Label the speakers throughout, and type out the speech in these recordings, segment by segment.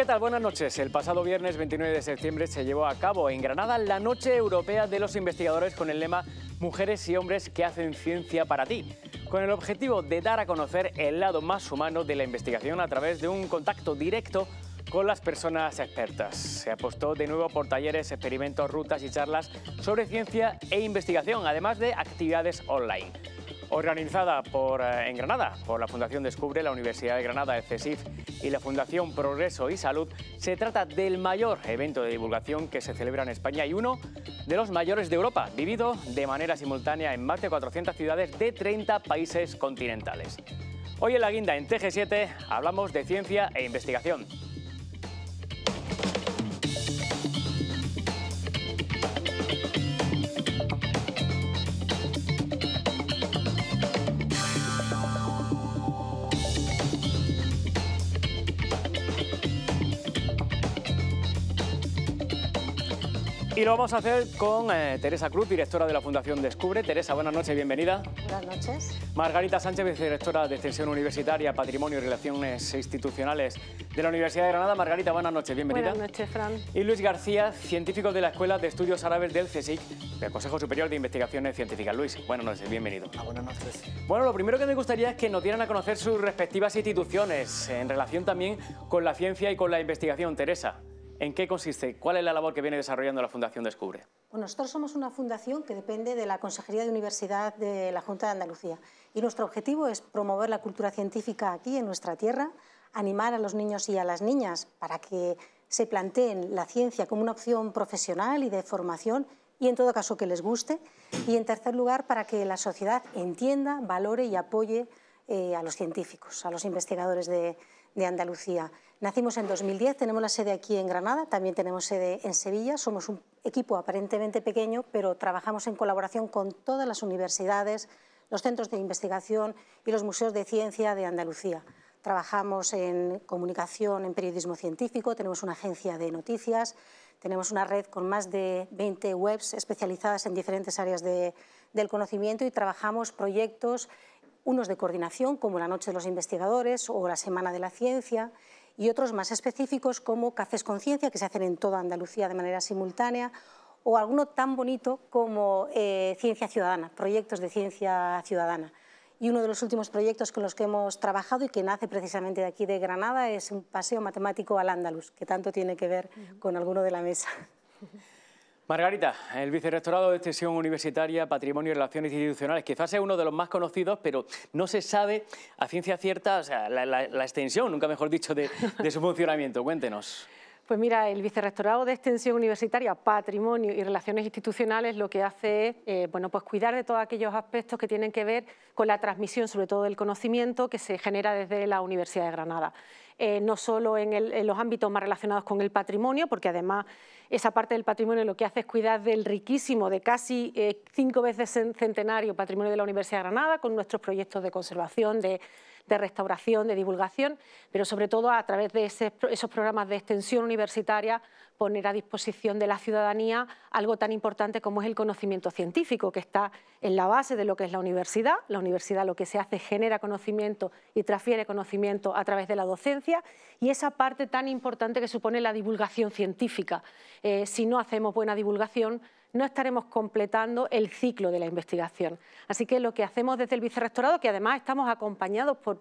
Speaker 1: ¿Qué tal? Buenas noches. El pasado viernes 29 de septiembre se llevó a cabo en Granada la Noche Europea de los Investigadores con el lema Mujeres y hombres que hacen ciencia para ti, con el objetivo de dar a conocer el lado más humano de la investigación a través de un contacto directo con las personas expertas. Se apostó de nuevo por talleres, experimentos, rutas y charlas sobre ciencia e investigación, además de actividades online. Organizada por, eh, en Granada por la Fundación Descubre, la Universidad de Granada, el y la Fundación Progreso y Salud, se trata del mayor evento de divulgación que se celebra en España y uno de los mayores de Europa, vivido de manera simultánea en más de 400 ciudades de 30 países continentales. Hoy en la guinda en TG7 hablamos de ciencia e investigación. Y lo vamos a hacer con eh, Teresa Cruz, directora de la Fundación Descubre. Teresa, buenas noches, bienvenida.
Speaker 2: Buenas noches.
Speaker 1: Margarita Sánchez, vicedirectora de Extensión Universitaria, Patrimonio y Relaciones Institucionales de la Universidad de Granada. Margarita, buenas noches, bienvenida.
Speaker 2: Buenas noches, Fran.
Speaker 1: Y Luis García, científico de la Escuela de Estudios Árabes del CSIC, del Consejo Superior de Investigaciones Científicas. Luis, buenas noches, bienvenido.
Speaker 3: Ah, buenas noches.
Speaker 1: Bueno, lo primero que me gustaría es que nos dieran a conocer sus respectivas instituciones en relación también con la ciencia y con la investigación. Teresa. ¿En qué consiste? ¿Cuál es la labor que viene desarrollando la Fundación Descubre?
Speaker 2: Bueno, nosotros somos una fundación que depende de la Consejería de Universidad de la Junta de Andalucía y nuestro objetivo es promover la cultura científica aquí en nuestra tierra, animar a los niños y a las niñas para que se planteen la ciencia como una opción profesional y de formación y en todo caso que les guste y en tercer lugar para que la sociedad entienda, valore y apoye eh, a los científicos, a los investigadores de, de Andalucía. Nacimos en 2010, tenemos la sede aquí en Granada, también tenemos sede en Sevilla. Somos un equipo aparentemente pequeño, pero trabajamos en colaboración con todas las universidades, los centros de investigación y los museos de ciencia de Andalucía. Trabajamos en comunicación, en periodismo científico, tenemos una agencia de noticias, tenemos una red con más de 20 webs especializadas en diferentes áreas de, del conocimiento y trabajamos proyectos, unos de coordinación como la Noche de los Investigadores o la Semana de la Ciencia, y otros más específicos como Cafés con Ciencia, que se hacen en toda Andalucía de manera simultánea, o alguno tan bonito como eh, Ciencia Ciudadana, proyectos de ciencia ciudadana. Y uno de los últimos proyectos con los que hemos trabajado y que nace precisamente de aquí de Granada es un paseo matemático al Andalus, que tanto tiene que ver con alguno de la mesa.
Speaker 1: Margarita, el Vicerrectorado de Extensión Universitaria, Patrimonio y Relaciones Institucionales, quizás sea uno de los más conocidos, pero no se sabe a ciencia cierta o sea, la, extensión, nunca mejor dicho, de, su funcionamiento. Cuéntenos.
Speaker 2: Pues mira, el Vicerrectorado de Extensión Universitaria, Patrimonio y Relaciones Institucionales lo que hace es eh, bueno, pues cuidar de todos aquellos aspectos que tienen que ver con la transmisión, sobre todo del conocimiento, que se genera desde la Universidad de Granada. Eh, no solo en, los ámbitos más relacionados con el patrimonio, porque además esa parte del patrimonio lo que hace es cuidar del riquísimo, de casi eh, cinco veces centenario patrimonio de la Universidad de Granada, con nuestros proyectos de conservación, de, restauración, de divulgación, pero sobre todo a través de esos programas de extensión universitaria poner a disposición de la ciudadanía algo tan importante como es el conocimiento científico, que está en la base de lo que es la universidad. La universidad lo que se hace genera conocimiento y transfiere conocimiento a través de la docencia y esa parte tan importante que supone la divulgación científica. Eh, si no hacemos buena divulgación, no estaremos completando el ciclo de la investigación. Así que lo que hacemos desde el vicerrectorado, que además estamos acompañados por,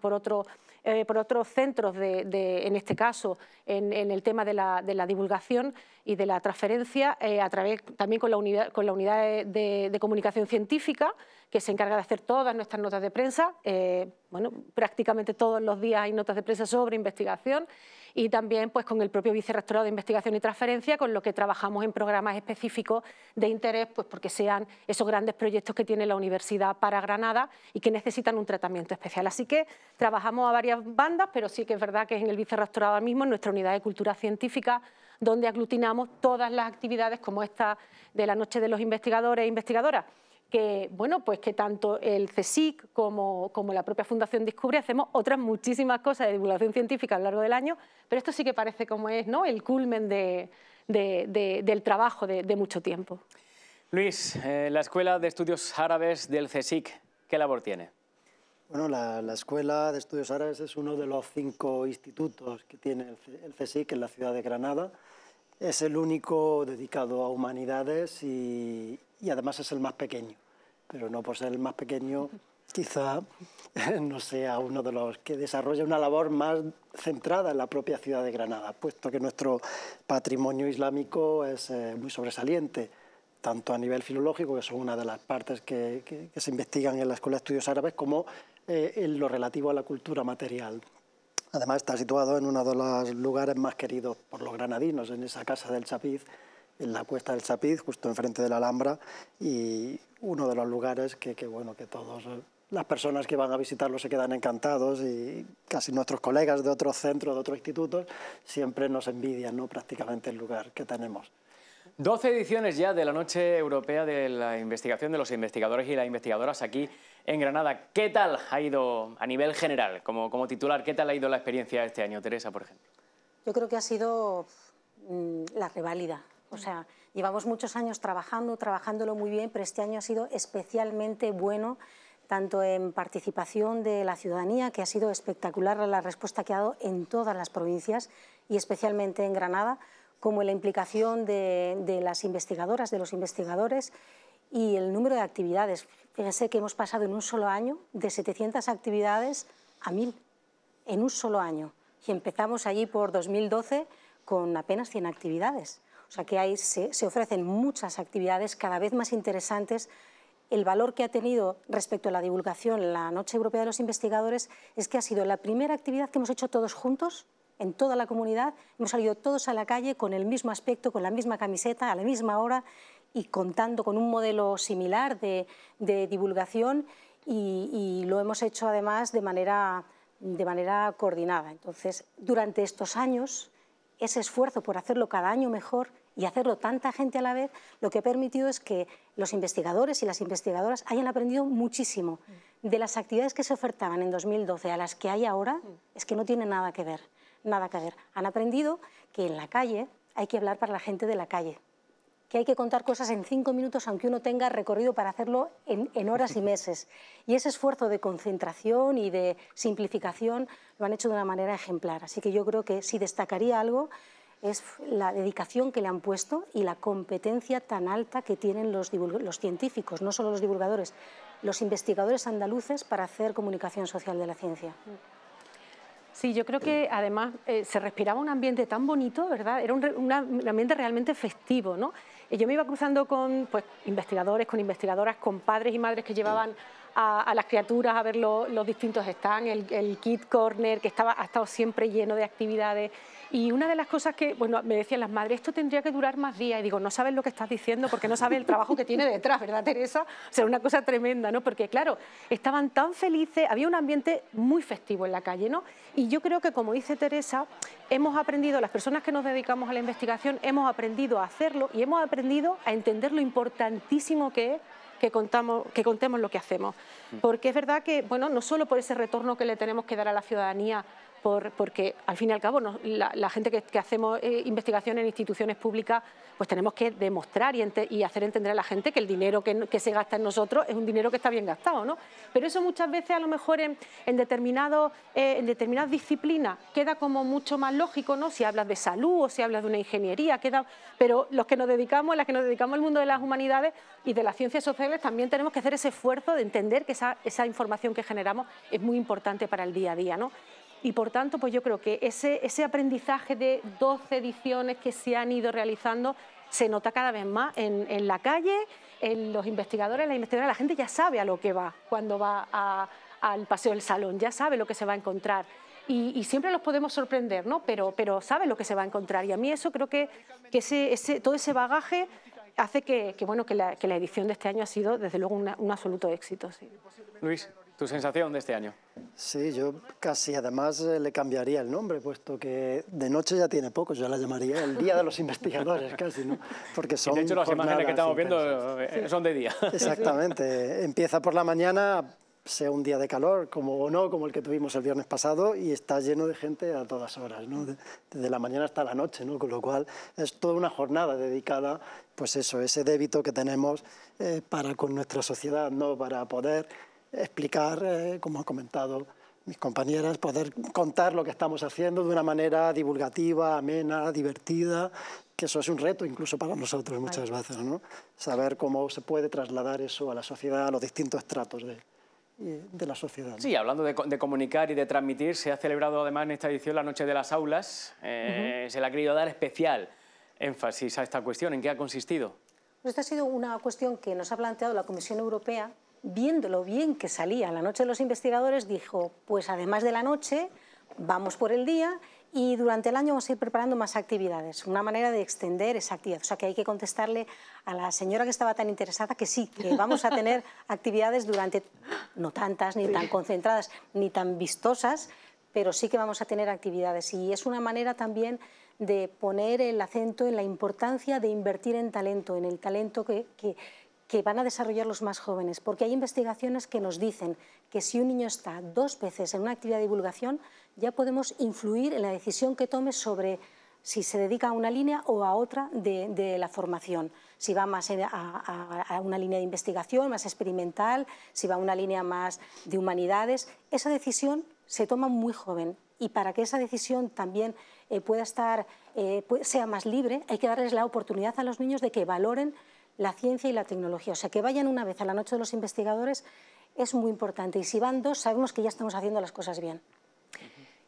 Speaker 2: eh, otros centros, en este caso, en, el tema de la, divulgación y de la transferencia, eh, a través también con la unidad, con la unidad de, comunicación científica, que se encarga de hacer todas nuestras notas de prensa. Eh, bueno, prácticamente todos los días hay notas de prensa sobre investigación y también pues, con el propio Vicerrectorado de Investigación y Transferencia, con lo que trabajamos en programas específicos de interés, pues porque sean esos grandes proyectos que tiene la universidad para Granada y que necesitan un tratamiento especial. Así que trabajamos a varias bandas, pero sí que es verdad que es en el Vicerrectorado mismo, en nuestra unidad de cultura científica, donde aglutinamos todas las actividades como esta de la Noche de los Investigadores e Investigadoras, que, bueno, pues que tanto el CSIC como, como, la propia Fundación Descubre hacemos otras muchísimas cosas de divulgación científica a lo largo del año, pero esto sí que parece como es ¿no? el culmen de, del trabajo de, mucho tiempo.
Speaker 1: Luis, eh, la Escuela de Estudios Árabes del CSIC, ¿qué labor tiene?
Speaker 3: Bueno, la, Escuela de Estudios Árabes es uno de los cinco institutos que tiene el CSIC en la ciudad de Granada. Es el único dedicado a humanidades y, y además es el más pequeño. Pero no por ser el más pequeño, quizá no sea uno de los que desarrolla una labor más centrada en la propia ciudad de Granada, puesto que nuestro patrimonio islámico es eh, muy sobresaliente tanto a nivel filológico, que son una de las partes que, se investigan en la Escuela de Estudios Árabes, como eh, en lo relativo a la cultura material. Además está situado en uno de los lugares más queridos por los granadinos, en esa casa del Chapiz, en la cuesta del Chapiz, justo enfrente de la Alhambra, y uno de los lugares que, que bueno, que todos las personas que van a visitarlo se quedan encantados y casi nuestros colegas de otros centros, de otros institutos, siempre nos envidian ¿no? prácticamente el lugar que tenemos.
Speaker 1: 12 ediciones ya de la Noche Europea de la Investigación de los Investigadores y las Investigadoras aquí en Granada. ¿Qué tal ha ido a nivel general, como, como titular, qué tal ha ido la experiencia este año, Teresa, por ejemplo?
Speaker 4: Yo creo que ha sido mm, la reválida. O sea, llevamos muchos años trabajando, trabajándolo muy bien, pero este año ha sido especialmente bueno tanto en participación de la ciudadanía, que ha sido espectacular la respuesta que ha dado en todas las provincias y especialmente en Granada, como la implicación de, las investigadoras, de los investigadores y el número de actividades. Fíjense que hemos pasado en un solo año de 700 actividades a 1000, en un solo año. Y empezamos allí por 2012 con apenas 100 actividades. O sea que ahí se, se ofrecen muchas actividades cada vez más interesantes el valor que ha tenido respecto a la divulgación la Noche Europea de los Investigadores es que ha sido la primera actividad que hemos hecho todos juntos en toda la comunidad, hemos salido todos a la calle con el mismo aspecto, con la misma camiseta, a la misma hora y contando con un modelo similar de, divulgación y, lo hemos hecho además de manera, de manera coordinada. Entonces, durante estos años, ese esfuerzo por hacerlo cada año mejor y hacerlo tanta gente a la vez, lo que ha permitido es que los investigadores y las investigadoras hayan aprendido muchísimo. De las actividades que se ofertaban en 2012 a las que hay ahora, es que no tiene nada que ver nada que ver. Han aprendido que en la calle hay que hablar para la gente de la calle, que hay que contar cosas en cinco minutos aunque uno tenga recorrido para hacerlo en, horas y meses. Y ese esfuerzo de concentración y de simplificación lo han hecho de una manera ejemplar. Así que yo creo que si destacaría algo es la dedicación que le han puesto y la competencia tan alta que tienen los, científicos, no solo los divulgadores, los investigadores andaluces para hacer comunicación social de la ciencia.
Speaker 2: Sí, yo creo que además eh, se respiraba un ambiente tan bonito, ¿verdad? Era un, ambiente realmente festivo, ¿no? Y yo me iba cruzando con pues, investigadores, con investigadoras, con padres y madres que llevaban a, las criaturas a ver los distintos stands, el, el Kid Corner, que estaba, ha estado siempre lleno de actividades. Y una de las cosas que, bueno, me decían las madres, esto tendría que durar más días. Y digo, no sabes lo que estás diciendo porque no sabes el trabajo que tiene detrás, ¿verdad, Teresa? O sea, una cosa tremenda, ¿no? Porque, claro, estaban tan felices, había un ambiente muy festivo en la calle, ¿no? Y yo creo que, como dice Teresa, hemos aprendido, las personas que nos dedicamos a la investigación, hemos aprendido a hacerlo y hemos aprendido a entender lo importantísimo que es que, contamos, que contemos lo que hacemos. Mm. Porque es verdad que, bueno, no solo por ese retorno que le tenemos que dar a la ciudadanía porque al fin y al cabo la, gente que, hacemos eh, investigación en instituciones públicas, pues tenemos que demostrar y, hacer entender a la gente que el dinero que, se gasta en nosotros es un dinero que está bien gastado, ¿no? Pero eso muchas veces a lo mejor eh, en determinadas disciplinas queda como mucho más lógico, ¿no? Si hablas de salud o si hablas de una ingeniería, queda... Pero los que nos dedicamos, las que nos dedicamos al mundo de las humanidades y de las ciencias sociales, también tenemos que hacer ese esfuerzo de entender que esa, esa información que generamos es muy importante para el día a día, ¿no? Y por tanto, pues yo creo que ese, ese aprendizaje de 12 ediciones que se han ido realizando se nota cada vez más en, la calle, en los investigadores, la investigadora, la gente ya sabe a lo que va cuando va al paseo del salón, ya sabe lo que se va a encontrar. Y, siempre los podemos sorprender, ¿no? Pero, pero sabe lo que se va a encontrar. Y a mí eso creo que, que ese, todo ese bagaje hace que, bueno, que la, edición de este año ha sido, desde luego, un absoluto éxito.
Speaker 1: Luis. ¿Tu sensación de este año?
Speaker 3: Sí, yo casi además eh, le cambiaría el nombre, puesto que de noche ya tiene poco, yo la llamaría el Día de los Investigadores casi, ¿no?
Speaker 1: Porque son De hecho, las imágenes que estamos viendo eh, son de día.
Speaker 3: Exactamente, empieza por la mañana, sea un día de calor como o no, como el que tuvimos el viernes pasado, y está lleno de gente a todas horas, ¿no? desde la mañana hasta la noche, ¿no? con lo cual es toda una jornada dedicada, pues eso, ese débito que tenemos eh, para con nuestra sociedad, ¿no? para poder explicar, eh, como han comentado mis compañeras, poder contar lo que estamos haciendo de una manera divulgativa, amena, divertida, que eso es un reto incluso para nosotros muchas veces, ¿no? Saber cómo se puede trasladar eso a la sociedad, a los distintos estratos de, de la sociedad.
Speaker 1: Sí, hablando de, comunicar y de transmitir, se ha celebrado además en esta edición la Noche de las Aulas. Eh, se le ha querido dar especial énfasis a esta cuestión. ¿En qué ha consistido?
Speaker 4: Pues esta ha sido una cuestión que nos ha planteado la Comisión Europea. Viendo lo bien que salía la Noche de los Investigadores, dijo, pues además de la noche, vamos por el día y durante el año vamos a ir preparando más actividades, una manera de extender esa actividad. O sea que hay que contestarle a la señora que estaba tan interesada que sí, que vamos a tener actividades durante, no tantas, ni tan concentradas, ni tan vistosas, pero sí que vamos a tener actividades. Y es una manera también de poner el acento en la importancia de invertir en talento, en el talento que, que, que van a desarrollar los más jóvenes, porque hay investigaciones que nos dicen que si un niño está dos veces en una actividad de divulgación, ya podemos influir en la decisión que tome sobre si se dedica a una línea o a otra de, la formación, si va más a, una línea de investigación, más experimental, si va a una línea más de humanidades. Esa decisión se toma muy joven y para que esa decisión también eh, pueda estar, eh, sea más libre, hay que darles la oportunidad a los niños de que valoren la ciencia y la tecnología. O sea, que vayan una vez a la noche de los investigadores es muy importante. Y si van dos, sabemos que ya estamos haciendo las cosas bien.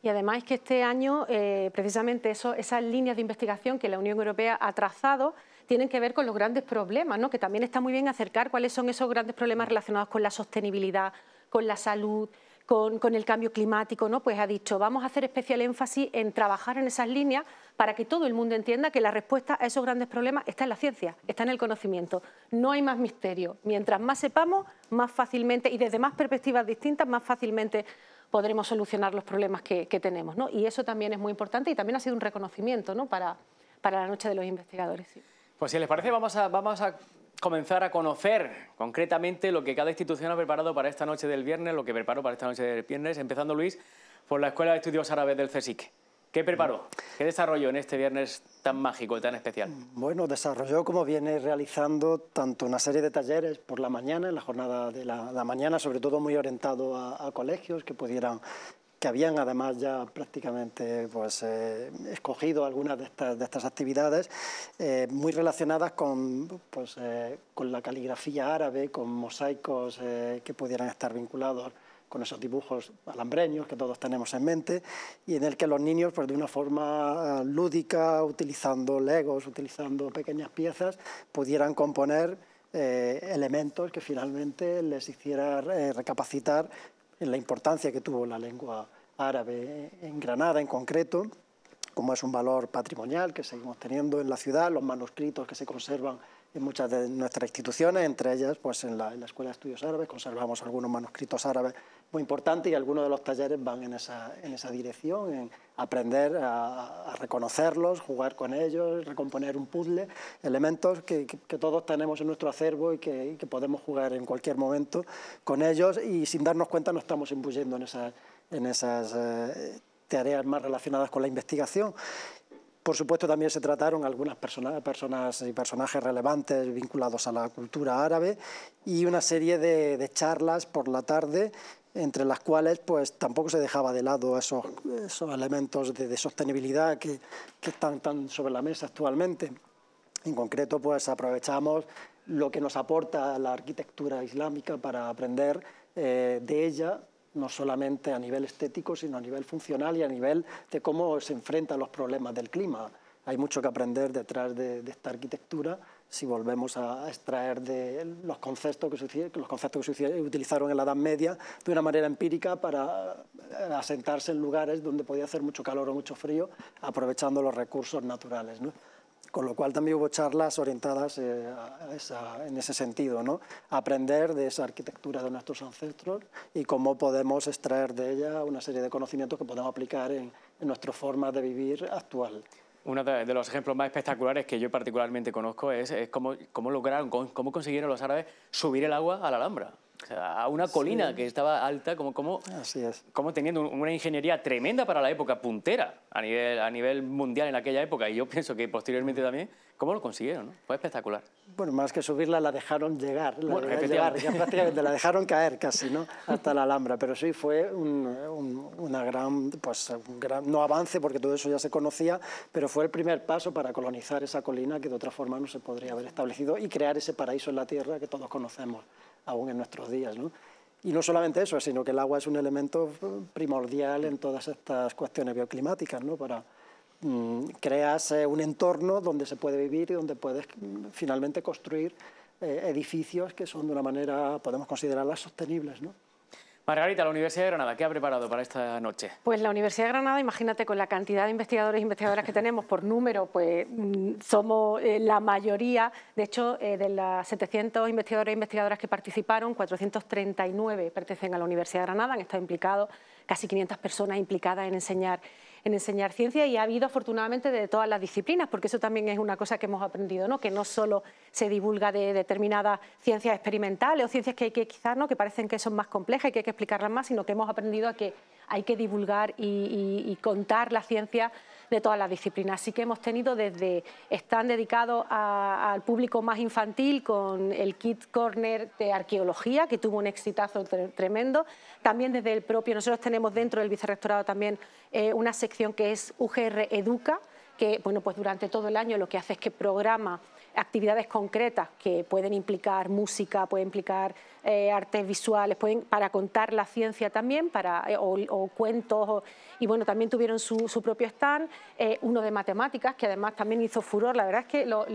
Speaker 2: Y además que este año, eh, precisamente eso, esas líneas de investigación que la Unión Europea ha trazado tienen que ver con los grandes problemas, ¿no? que también está muy bien acercar cuáles son esos grandes problemas relacionados con la sostenibilidad, con la salud, con, el cambio climático, ¿no? pues ha dicho, vamos a hacer especial énfasis en trabajar en esas líneas para que todo el mundo entienda que la respuesta a esos grandes problemas está en la ciencia, está en el conocimiento. No hay más misterio. Mientras más sepamos, más fácilmente y desde más perspectivas distintas, más fácilmente podremos solucionar los problemas que, tenemos. ¿no? Y eso también es muy importante y también ha sido un reconocimiento ¿no? para, para la Noche de los Investigadores.
Speaker 1: Pues si les parece, vamos a, vamos a comenzar a conocer concretamente lo que cada institución ha preparado para esta noche del viernes, lo que preparó para esta noche del viernes, empezando Luis por la Escuela de Estudios Árabes del CSIC. ¿Qué preparó? ¿Qué desarrolló en este viernes tan mágico y tan especial?
Speaker 3: Bueno, desarrolló como viene realizando tanto una serie de talleres por la mañana, en la jornada de la, mañana, sobre todo muy orientado a, colegios que pudieran que habían además ya prácticamente pues, eh, escogido algunas de estas, de estas actividades, eh, muy relacionadas con, pues, eh, con la caligrafía árabe, con mosaicos que pudieran estar vinculados con esos dibujos alambreños que todos tenemos en mente y en el que los niños pues, de una forma lúdica, utilizando legos, utilizando pequeñas piezas, pudieran componer elementos que finalmente les hiciera recapacitar en la importancia que tuvo la lengua árabe en Granada en concreto, como es un valor patrimonial que seguimos teniendo en la ciudad, los manuscritos que se conservan en muchas de nuestras instituciones, entre ellas pues en la, Escuela de Estudios Árabes conservamos algunos manuscritos árabes muy importantes y algunos de los talleres van en esa, en esa dirección, en aprender a, reconocerlos, jugar con ellos, recomponer un puzzle, elementos que, que, todos tenemos en nuestro acervo y que, que, podemos jugar en cualquier momento con ellos y sin darnos cuenta nos estamos imbuyendo en, esa, en esas eh, tareas más relacionadas con la investigación. Por supuesto, también se trataron algunas personas, personas y personajes relevantes vinculados a la cultura árabe y una serie de, charlas por la tarde entre las cuales pues tampoco se dejaba de lado esos, elementos de, sostenibilidad que, están sobre la mesa actualmente. En concreto, pues aprovechamos lo que nos aporta la arquitectura islámica para aprender eh, de ella no solamente a nivel estético, sino a nivel funcional y a nivel de cómo se enfrentan los problemas del clima. Hay mucho que aprender detrás de, esta arquitectura si volvemos a extraer de los conceptos que los conceptos que se utilizaron en la Edad Media de una manera empírica para asentarse en lugares donde podía hacer mucho calor o mucho frío, aprovechando los recursos naturales. ¿no? Con lo cual también hubo charlas orientadas eh, en ese sentido, ¿no? aprender de esa arquitectura de nuestros ancestros y cómo podemos extraer de ella una serie de conocimientos que podemos aplicar en, nuestra forma de vivir actual.
Speaker 1: Uno de, los ejemplos más espectaculares que yo particularmente conozco es, cómo, cómo, lograron, cómo consiguieron los árabes subir el agua a la Alhambra. A una colina que estaba alta, como, como,
Speaker 3: Así es.
Speaker 1: como teniendo una ingeniería tremenda para la época, puntera a nivel, a nivel mundial en aquella época, y yo pienso que posteriormente también, ¿cómo lo consiguieron? No? Fue espectacular.
Speaker 3: Bueno, más que subirla, la dejaron llegar, la
Speaker 1: Bueno,
Speaker 3: dejaron llegar, ya prácticamente la dejaron caer casi, ¿no? Hasta la Alhambra, pero sí fue un, un- una gran, pues, un gran, no avance, porque todo eso ya se conocía, pero fue el primer paso para colonizar esa colina que de otra forma no se podría haber establecido y crear ese paraíso en la tierra que todos conocemos aún en nuestros días, ¿no? Y no solamente eso, sino que el agua es un elemento eh, primordial en todas estas cuestiones bioclimáticas, ¿no? Para, mm, creas eh, un entorno donde se puede vivir y donde puedes mm, finalmente construir eh, edificios que son de una manera, podemos considerarlas sostenibles. ¿no?
Speaker 1: Margarita, la Universidad de Granada, ¿qué ha preparado para esta noche?
Speaker 2: Pues la Universidad de Granada, imagínate con la cantidad de investigadores e investigadoras que tenemos por número, pues mm, somos eh, la mayoría. De hecho, eh, de las 700 investigadores e investigadoras que participaron, 439 pertenecen a la Universidad de Granada, han estado implicados casi 500 personas implicadas en enseñar en enseñar ciencia y ha habido afortunadamente de todas las disciplinas, porque eso también es una cosa que hemos aprendido, ¿no? que no solo se divulga de determinadas ciencias experimentales o ciencias que hay que quizás no que parecen que son más complejas y que hay que explicarlas más, sino que hemos aprendido a que hay que divulgar y, y- y contar la ciencia de todas las disciplinas. Así que hemos tenido desde, están dedicados al público más infantil con el Kid Corner de arqueología, que tuvo un exitazo tre- tremendo. También desde el propio, nosotros tenemos dentro del vicerrectorado también eh, una sección que es UGR Educa, que bueno, pues durante todo el año lo que hace es que programa actividades concretas que pueden implicar música, pueden implicar eh, artes visuales, pueden, para contar la ciencia también, para, eh, o, cuentos, y bueno, también tuvieron su, propio stand, eh, uno de matemáticas, que además también hizo furor, la verdad es que los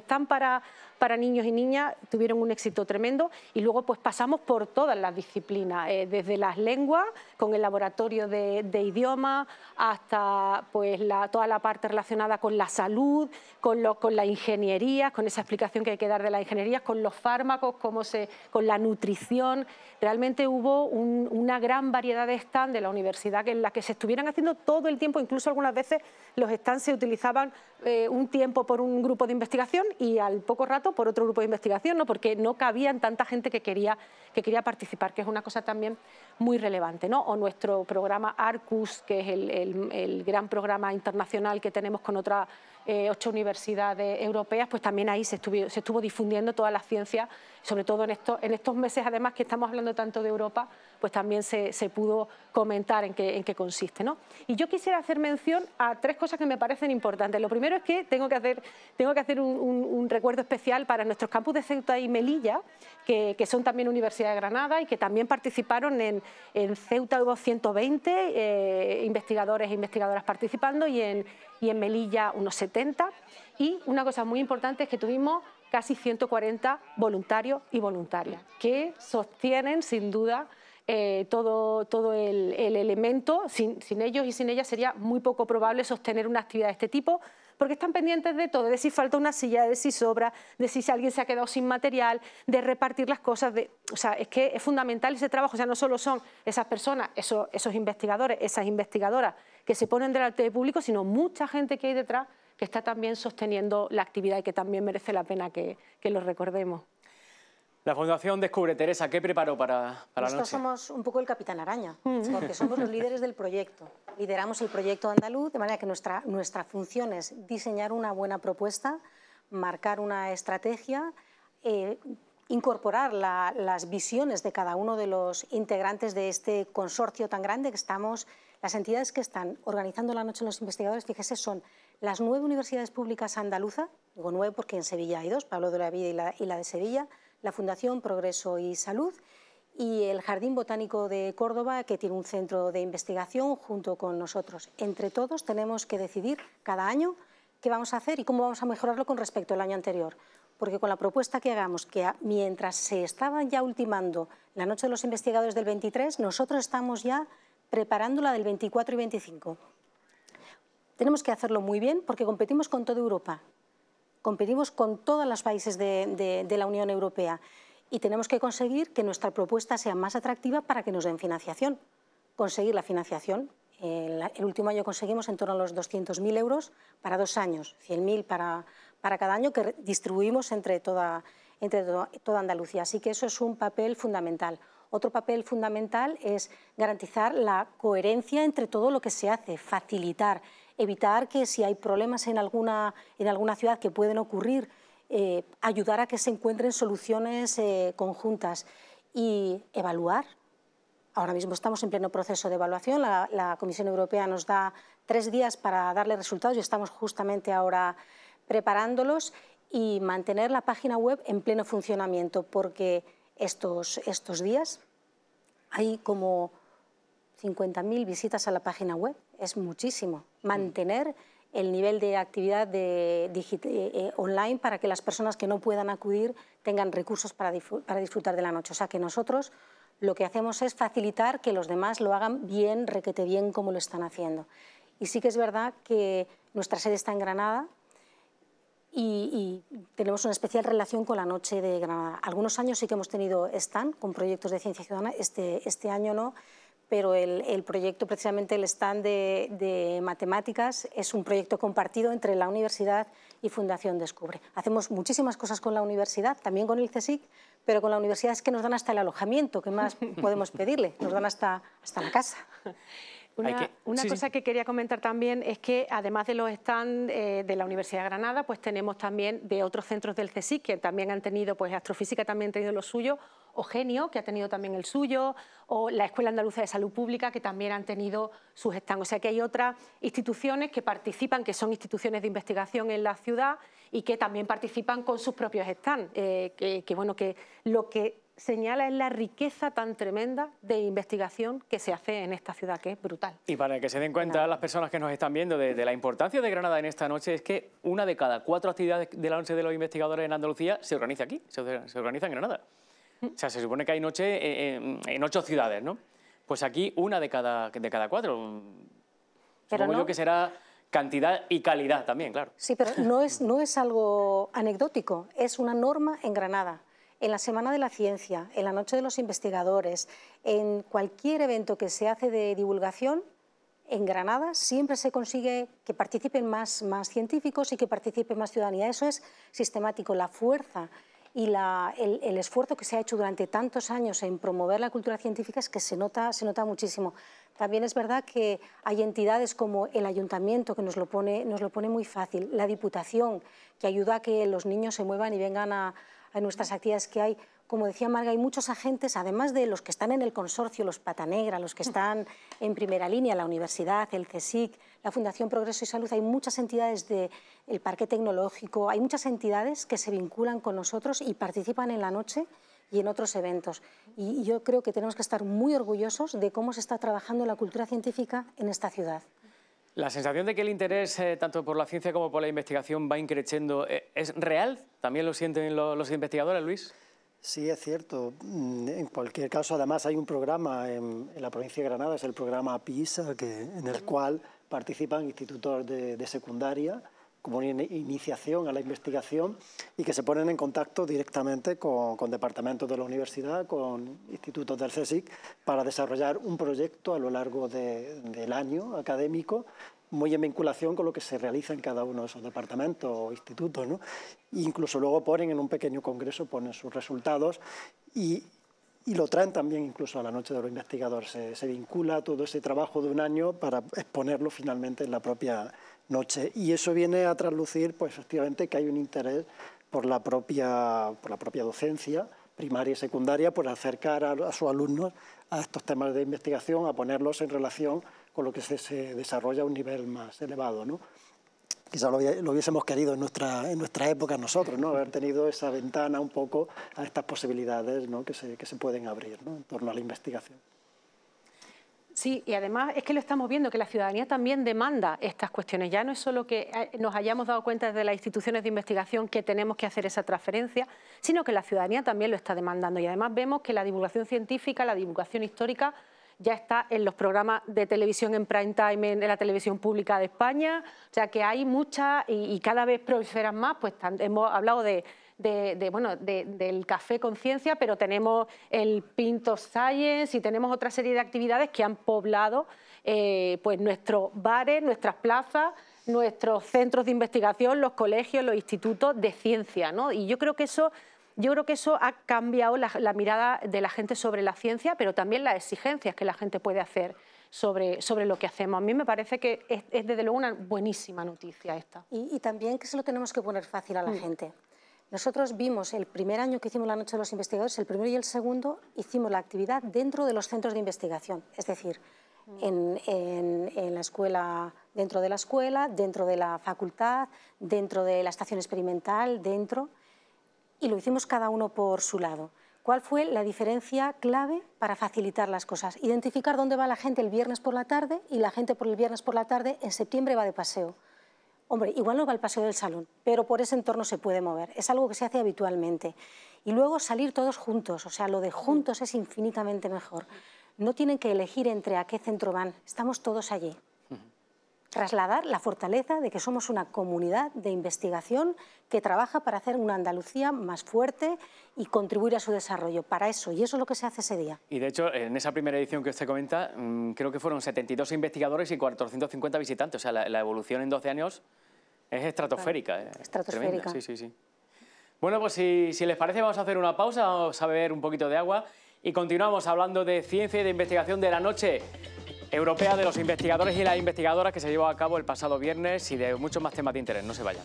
Speaker 2: stands para, para niños y niñas tuvieron un éxito tremendo, y luego pues pasamos por todas las disciplinas, desde las lenguas, con el laboratorio de, de idioma, hasta pues la, toda la parte relacionada con la salud, con, la ingeniería, con esa explicación que hay que dar de la ingeniería, con los fármacos, se, con la nutrición. Realmente hubo un- una gran variedad de stands de la universidad en la que se estuvieran haciendo todo el tiempo, incluso algunas veces los stands se utilizaban eh, un tiempo por un grupo de investigación y al poco rato por otro grupo de investigación, ¿no? porque no cabían tanta gente que quería, que quería participar, que es una cosa también muy relevante. ¿no? O nuestro programa ARCUS, que es el, el- gran programa internacional que tenemos con otras eh, ocho universidades europeas, pues también ahí se se estuvo difundiendo toda la ciencia, sobre todo en, estos meses, además que estamos hablando tanto de Europa, pues también se, pudo comentar en qué, en qué consiste. ¿no? Y yo quisiera hacer mención a tres cosas que me parecen importantes. Lo primero es que tengo que hacer, tengo que hacer un, recuerdo especial para nuestros campus de Ceuta y Melilla, que, que son también Universidad de Granada y que también participaron en, en Ceuta hubo 120 eh, investigadores e investigadoras participando y en, y en Melilla unos 70. Y una cosa muy importante es que tuvimos casi 140 voluntarios y voluntarias que sostienen sin duda eh, todo, todo el, el elemento. Sin, ellos y sin ellas sería muy poco probable sostener una actividad de este tipo porque están pendientes de todo, de si falta una silla, de si sobra, de si alguien se ha quedado sin material, de repartir las cosas. O sea, es que es fundamental ese trabajo. O sea, no solo son esas personas, esos, esos investigadores, esas investigadoras que se ponen delante del público, sino mucha gente que hay detrás que está también sosteniendo la actividad y que también merece la pena que, que lo recordemos.
Speaker 1: La Fundación Descubre, Teresa, ¿qué preparó para, para la
Speaker 4: Nosotros
Speaker 1: noche?
Speaker 4: somos un poco el capitán araña, porque somos los líderes del proyecto. Lideramos el proyecto andaluz, de manera que nuestra, nuestra función es diseñar una buena propuesta, marcar una estrategia, eh, incorporar la- las visiones de cada uno de los integrantes de este consorcio tan grande que estamos, las entidades que están organizando la Noche de los Investigadores, fíjese, son las nueve universidades públicas andaluzas, digo nueve porque en Sevilla hay dos, Pablo de la Vida y la, y la de Sevilla, la Fundación Progreso y Salud, y el Jardín Botánico de Córdoba, que tiene un centro de investigación junto con nosotros. Entre todos tenemos que decidir cada año qué vamos a hacer y cómo vamos a mejorarlo con respecto al año anterior. Porque con la propuesta que hagamos, que mientras se estaban ya ultimando la Noche de los Investigadores del 23, nosotros estamos ya preparando la del 24 y 25. Tenemos que hacerlo muy bien porque competimos con toda Europa competimos con todos los países de, la Unión Europea y tenemos que conseguir que nuestra propuesta sea más atractiva para que nos den financiación. Conseguir la financiación. El, último año conseguimos en torno a los 200.000 euros para dos años, 100.000 para, para cada año que distribuimos entre toda, entre toda Andalucía. Así que eso es un papel fundamental. Otro papel fundamental es garantizar la coherencia entre todo lo que se hace, facilitar, evitar que si hay problemas en alguna, en alguna ciudad que pueden ocurrir, eh, ayudar a que se encuentren soluciones eh, conjuntas y evaluar. Ahora mismo estamos en pleno proceso de evaluación. La, Comisión Europea nos da tres días para darle resultados y estamos justamente ahora preparándolos y mantener la página web en pleno funcionamiento porque estos, estos días hay como 50.000 visitas a la página web. Es muchísimo. Mantener el nivel de actividad de, eh, eh, online para que las personas que no puedan acudir tengan recursos para, para, disfrutar de la noche. O sea que nosotros lo que hacemos es facilitar que los demás lo hagan bien, requete bien como lo están haciendo. Y sí que es verdad que nuestra sede está en Granada y, tenemos una especial relación con la Noche de Granada. Algunos años sí que hemos tenido stand con proyectos de ciencia ciudadana, este, este año no, pero el, proyecto, precisamente el stand de, matemáticas, es un proyecto compartido entre la universidad y Fundación Descubre. Hacemos muchísimas cosas con la universidad, también con el CSIC, pero con la universidad es que nos dan hasta el alojamiento, ¿qué más podemos pedirle? Nos dan hasta, hasta la casa.
Speaker 2: Una, cosa que quería comentar también es que además de los stands eh, de la Universidad de Granada, pues tenemos también de otros centros del CSIC que también han tenido, pues Astrofísica también ha tenido lo suyo, o Genio, que ha tenido también el suyo, o la Escuela Andaluza de Salud Pública, que también han tenido sus stands. O sea que hay otras instituciones que participan, que son instituciones de investigación en la ciudad y que también participan con sus propios stands. Eh, que, bueno, que lo que señala es la riqueza tan tremenda de investigación que se hace en esta ciudad, que es brutal.
Speaker 1: Y para que se den cuenta las personas que nos están viendo de, la importancia de Granada en esta noche, es que una de cada cuatro actividades de la noche de los investigadores en Andalucía se organiza aquí, se, organiza en Granada. O sea, se supone que hay noche en, ocho ciudades, ¿no? Pues aquí una de cada, de cada cuatro. Pero Supongo yo que será cantidad y calidad también, claro.
Speaker 4: Sí, pero no es, no es algo anecdótico, es una norma en Granada en la Semana de la Ciencia, en la Noche de los Investigadores, en cualquier evento que se hace de divulgación, en Granada siempre se consigue que participen más, científicos y que participe más ciudadanía. Eso es sistemático. La fuerza y el, esfuerzo que se ha hecho durante tantos años en promover la cultura científica es que se nota, muchísimo. También es verdad que hay entidades como el ayuntamiento que nos lo pone muy fácil, la Diputación que ayuda a que los niños se muevan y vengan a, en nuestras actividades que hay. Como decía Marga, hay muchos agentes, además de los que están en el consorcio, los Pata Negra, los que están en primera línea, la universidad, el CSIC, la Fundación Progreso y Salud, hay muchas entidades del Parque Tecnológico, hay muchas entidades que se vinculan con nosotros y participan en la noche y en otros eventos. Y yo creo que tenemos que estar muy orgullosos de cómo se está trabajando la cultura científica en esta ciudad.
Speaker 1: La sensación de que el interés eh, tanto por la ciencia como por la investigación va increciendo, eh, ¿es real? ¿También lo sienten los, investigadores, Luis?
Speaker 3: Sí, es cierto. Mm, en cualquier caso, además, hay un programa en, la provincia de Granada, es el programa PISA, que, en el cual participan institutos de secundaria como una iniciación a la investigación y que se ponen en contacto directamente con, departamentos de la universidad, con institutos del CSIC, para desarrollar un proyecto a lo largo del año académico muy en vinculación con lo que se realiza en cada uno de esos departamentos o institutos. ¿no? incluso luego ponen en un pequeño congreso, ponen sus resultados y, y lo traen también incluso a la noche de los investigadores. Se, se, vincula todo ese trabajo de un año para exponerlo finalmente en la propia Y eso viene a traslucir, pues efectivamente, que hay un interés por la propia, por la propia docencia primaria y secundaria, por acercar a, sus alumnos a estos temas de investigación, a ponerlos en relación con lo que se, desarrolla a un nivel más elevado. ¿no? Quizá lo, hubiésemos querido en nuestra, en nuestra época nosotros, ¿no? haber tenido esa ventana un poco a estas posibilidades ¿no? que, se, que se pueden abrir ¿no? en torno a la investigación.
Speaker 2: Sí, y además es que lo estamos viendo, que la ciudadanía también demanda estas cuestiones. Ya no es solo que eh, nos hayamos dado cuenta desde las instituciones de investigación que tenemos que hacer esa transferencia, sino que la ciudadanía también lo está demandando. Y además vemos que la divulgación científica, la divulgación histórica, ya está en los programas de televisión en prime time en, la televisión pública de España. O sea que hay muchas y, y cada vez proliferan más. Pues hemos hablado de de, bueno, del café conciencia, pero tenemos el Pinto Science y tenemos otra serie de actividades que han poblado eh, pues nuestros bares, nuestras plazas, nuestros centros de investigación, los colegios, los institutos de ciencia. ¿no? Y yo creo que eso yo creo que eso ha cambiado la, mirada de la gente sobre la ciencia, pero también las exigencias que la gente puede hacer sobre, sobre lo que hacemos. A mí me parece que es, desde luego una buenísima noticia esta.
Speaker 4: Y, también que se lo tenemos que poner fácil a la mm. gente. Nosotros vimos el primer año que hicimos la Noche de los Investigadores, el primero y el segundo, hicimos la actividad dentro de los centros de investigación, es decir, en, la escuela, dentro de la escuela, dentro de la facultad, dentro de la estación experimental, dentro y lo hicimos cada uno por su lado. ¿Cuál fue la diferencia clave para facilitar las cosas? Identificar dónde va la gente el viernes por la tarde y la gente por el viernes por la tarde en septiembre va de paseo. Hombre, igual no va al paseo del salón, pero por ese entorno se puede mover. Es algo que se hace habitualmente. Y luego salir todos juntos, o sea, lo de juntos es infinitamente mejor. No tienen que elegir entre a qué centro van, estamos todos allí trasladar la fortaleza de que somos una comunidad de investigación que trabaja para hacer una Andalucía más fuerte y contribuir a su desarrollo. Para eso, y eso es lo que se hace ese día.
Speaker 1: Y de hecho, en esa primera edición que usted comenta, mm, creo que fueron 72 investigadores y 450 visitantes. O sea, la, evolución en 12 años es estratosférica.
Speaker 4: Eh, estratosférica.
Speaker 1: Sí, sí, sí. Bueno, pues si, si les parece, vamos a hacer una pausa, vamos a beber un poquito de agua y continuamos hablando de ciencia y de investigación de la noche europea de los investigadores y las investigadoras que se llevó a cabo el pasado viernes y de muchos más temas de interés. No se vayan.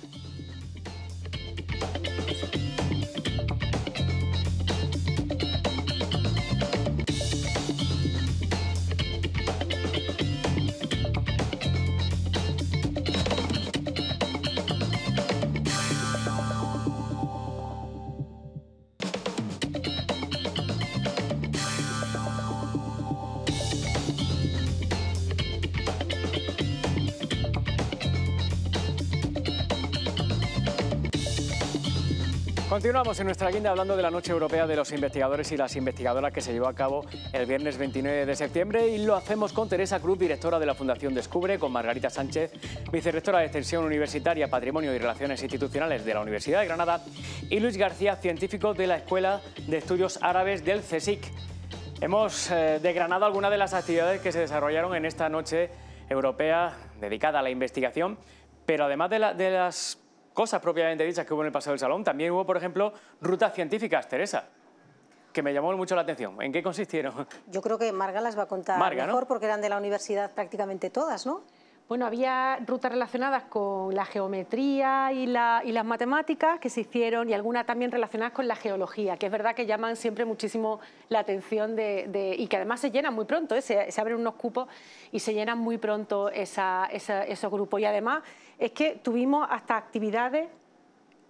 Speaker 1: Continuamos en nuestra guinda hablando de la Noche Europea de los Investigadores y las Investigadoras que se llevó a cabo el viernes 29 de septiembre y lo hacemos con Teresa Cruz, directora de la Fundación Descubre, con Margarita Sánchez, vicerrectora de Extensión Universitaria, Patrimonio y Relaciones Institucionales de la Universidad de Granada y Luis García, científico de la Escuela de Estudios Árabes del CSIC. Hemos eh, desgranado algunas de las actividades que se desarrollaron en esta Noche Europea dedicada a la investigación, pero además de, de las cosas propiamente dichas que hubo en el Paseo del Salón, también hubo, por ejemplo, rutas científicas, Teresa que me llamó mucho la atención. ¿En qué consistieron?
Speaker 4: Yo creo que Marga las va a contar mejor porque eran de la universidad prácticamente todas, ¿no?
Speaker 2: Bueno, había rutas relacionadas con la geometría y, las matemáticas que se hicieron y algunas también relacionadas con la geología, que es verdad que llaman siempre muchísimo la atención de, y que además se llenan muy pronto, ¿eh? se, abren unos cupos y se llenan muy pronto esos grupos. Y además es que tuvimos hasta actividades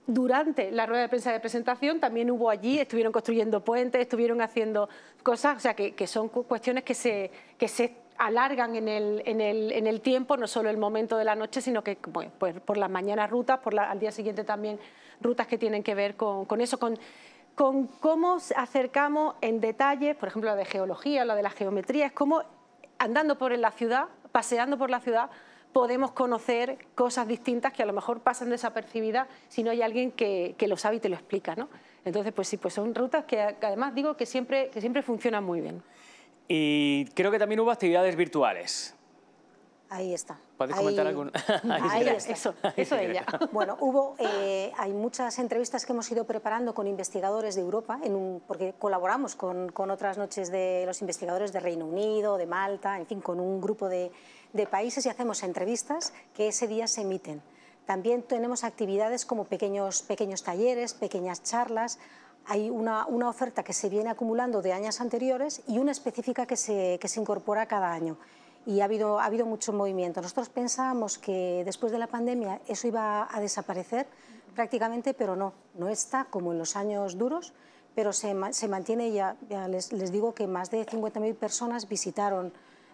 Speaker 2: durante la rueda de prensa de presentación también hubo allí, estuvieron construyendo puentes, estuvieron haciendo cosas, o sea, que, son cuestiones que se, que se alargan en el, en, el, en el, tiempo, no solo el momento de la noche, sino que pues, por las mañanas rutas, por al día siguiente también rutas que tienen que ver con, con eso, con, con cómo acercamos en detalle, por ejemplo, la de geología, la de la geometría, es como andando por la ciudad, paseando por la ciudad, podemos conocer cosas distintas que a lo mejor pasan desapercibidas si no hay alguien que, que lo sabe y te lo explica. ¿no? Entonces, pues sí, pues son rutas que, que además digo que siempre, que siempre funcionan muy bien.
Speaker 1: Y creo que también hubo actividades virtuales.
Speaker 4: Ahí está.
Speaker 1: ¿Puedes comentar alguna?
Speaker 4: Ahí, está. Eso, eso ella. Bueno, hubo, eh, hay muchas entrevistas que hemos ido preparando con investigadores de Europa, en un, porque colaboramos con, con, otras noches de los investigadores de Reino Unido, de Malta, en fin, con un grupo de, de países y hacemos entrevistas que ese día se emiten. También tenemos actividades como pequeños, pequeños talleres, pequeñas charlas hay una, oferta que se viene acumulando de años anteriores y una específica que se, que se incorpora cada año. Y ha habido, ha habido mucho movimiento. Nosotros pensábamos que después de la pandemia eso iba a desaparecer prácticamente, pero no, no está como en los años duros, pero se, se mantiene, ya, ya les, les, digo que más de 50.000 personas visitaron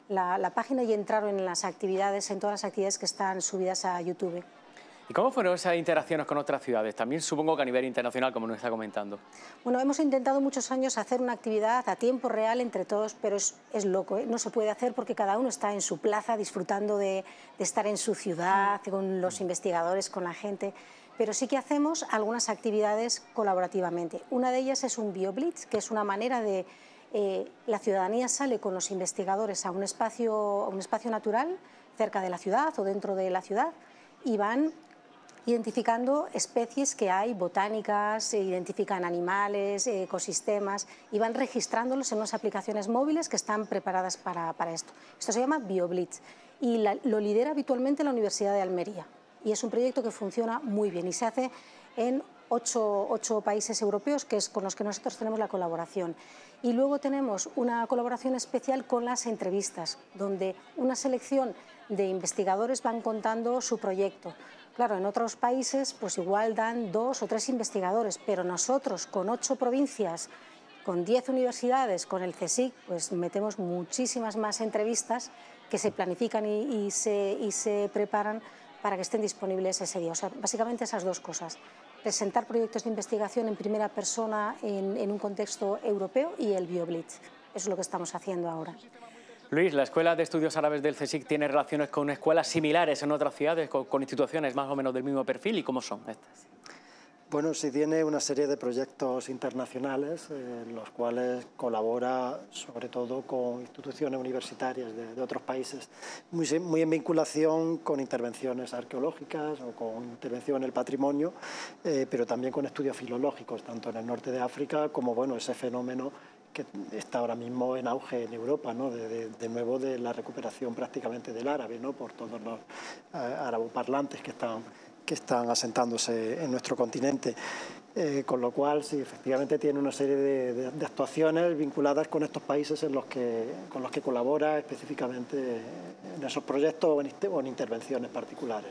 Speaker 4: la, la página y entraron en las actividades, en todas las actividades que están subidas a YouTube.
Speaker 1: ¿Y cómo fueron esas interacciones con otras ciudades? También supongo que a nivel internacional, como nos está comentando.
Speaker 4: Bueno, hemos intentado muchos años hacer una actividad a tiempo real entre todos, pero es, loco, ¿eh? no se puede hacer porque cada uno está en su plaza disfrutando de, estar en su ciudad, con los investigadores, con la gente pero sí que hacemos algunas actividades colaborativamente. Una de ellas es un BioBlitz, que es una manera de... Eh, la ciudadanía sale con los investigadores a un, espacio, a un espacio natural cerca de la ciudad o dentro de la ciudad y van identificando especies que hay, botánicas, identifican animales, ecosistemas, y van registrándolos en unas aplicaciones móviles que están preparadas para, esto. Esto se llama BioBlitz y lo lidera habitualmente la Universidad de Almería. Y es un proyecto que funciona muy bien y se hace en ocho, países europeos, que es con los que nosotros tenemos la colaboración. Y luego tenemos una colaboración especial con las entrevistas, donde una selección de investigadores van contando su proyecto. Claro, en otros países pues igual dan dos o tres investigadores, pero nosotros con ocho provincias, con diez universidades, con el CSIC, pues metemos muchísimas más entrevistas que se planifican y, se, y se preparan para que estén disponibles ese día. O sea, básicamente esas dos cosas. Presentar proyectos de investigación en primera persona en, un contexto europeo y el BioBlitz. Eso es lo que estamos haciendo ahora.
Speaker 1: Luis, la Escuela de Estudios Árabes del CSIC tiene relaciones con escuelas similares en otras ciudades, con, instituciones más o menos del mismo perfil, ¿y cómo son estas?
Speaker 3: Bueno, sí tiene una serie de proyectos internacionales en los cuales colabora sobre todo con instituciones universitarias de, otros países, muy, en vinculación con intervenciones arqueológicas o con intervención en el patrimonio, eh, pero también con estudios filológicos, tanto en el norte de África como bueno, ese fenómeno que está ahora mismo en auge en Europa, ¿no? de, nuevo de la recuperación prácticamente del árabe, ¿no? por todos los eh, araboparlantes que están, que están asentándose en nuestro continente. Eh, con lo cual, sí, efectivamente tiene una serie de, actuaciones vinculadas con estos países en los que, con los que colabora específicamente en esos proyectos o en, intervenciones particulares.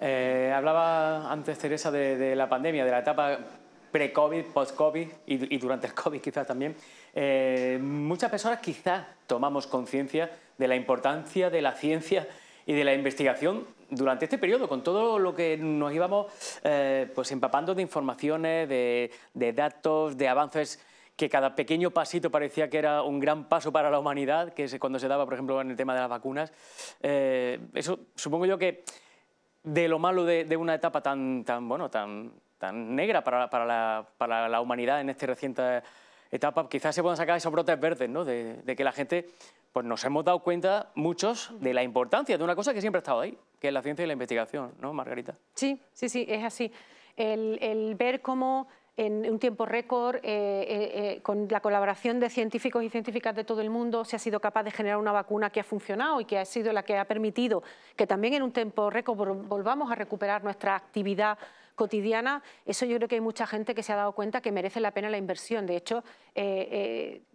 Speaker 1: Eh, hablaba antes Teresa de, la pandemia, de la etapa pre-COVID, post-COVID y, durante el COVID quizás también, eh, muchas personas quizás tomamos conciencia de la importancia de la ciencia y de la investigación durante este periodo, con todo lo que nos íbamos eh, pues empapando de informaciones, de, datos, de avances que cada pequeño pasito parecía que era un gran paso para la humanidad, que es cuando se daba, por ejemplo, en el tema de las vacunas. Eh, eso supongo yo que de lo malo de, de, una etapa tan, tan, bueno, tan, tan negra para, para, la, para la, humanidad en esta reciente etapa, quizás se puedan sacar esos brotes verdes, ¿no? de, que la gente pues nos hemos dado cuenta muchos de la importancia de una cosa que siempre ha estado ahí, que es la ciencia y la investigación, ¿no, Margarita?
Speaker 2: Sí, sí, sí, es así. El, el ver cómo en un tiempo récord, eh, eh, eh, con la colaboración de científicos y científicas de todo el mundo, se ha sido capaz de generar una vacuna que ha funcionado y que ha sido la que ha permitido que también en un tiempo récord volvamos a recuperar nuestra actividad cotidiana, eso yo creo que hay mucha gente que se ha dado cuenta que merece la pena la inversión. De hecho,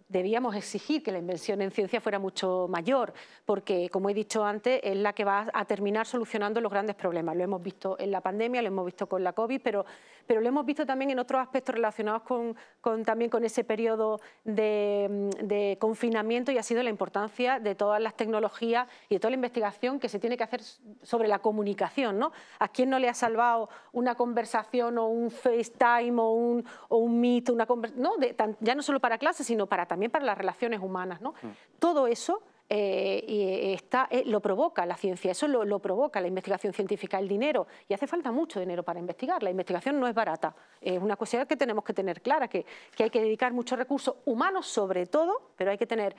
Speaker 2: debíamos exigir que la inversión en ciencia fuera mucho mayor, porque, como he dicho antes, es la que va a terminar solucionando los grandes problemas. Lo hemos visto en la pandemia, lo hemos visto con la COVID, pero, pero lo hemos visto también en otros aspectos relacionados con, también con ese periodo de, confinamiento y ha sido la importancia de todas las tecnologías y de toda la investigación que se tiene que hacer sobre la comunicación. ¿no? ¿A quién no le ha salvado una conversación o un FaceTime o un, o un Meet, una ¿no? ya no solo para clases, sino para también para las relaciones humanas. ¿no? Mm. Todo eso eh, eh, está, eh, lo provoca la ciencia, eso lo, provoca la investigación científica, el dinero, y hace falta mucho dinero para investigar. La investigación no es barata, es una cuestión que tenemos que tener clara, que, que hay que dedicar muchos recursos humanos sobre todo, pero hay que tener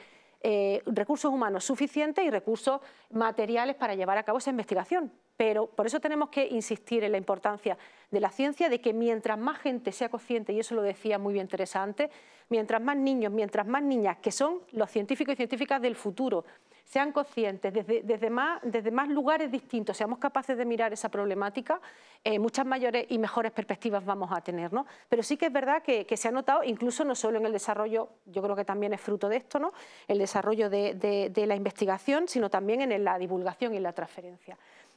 Speaker 2: recursos humanos suficientes y recursos materiales para llevar a cabo esa investigación. Pero por eso tenemos que insistir en la importancia de la ciencia, de que mientras más gente sea consciente, y eso lo decía muy bien Teresa antes, mientras más niños, mientras más niñas, que son los científicos y científicas del futuro, sean conscientes desde, desde, más, desde más, lugares distintos, seamos capaces de mirar esa problemática, eh, muchas mayores y mejores perspectivas vamos a tener. ¿no? Pero sí que es verdad que, se ha notado, incluso no solo en el desarrollo, yo creo que también es fruto de esto, ¿no? el desarrollo de, de la investigación, sino también en la divulgación y la transferencia.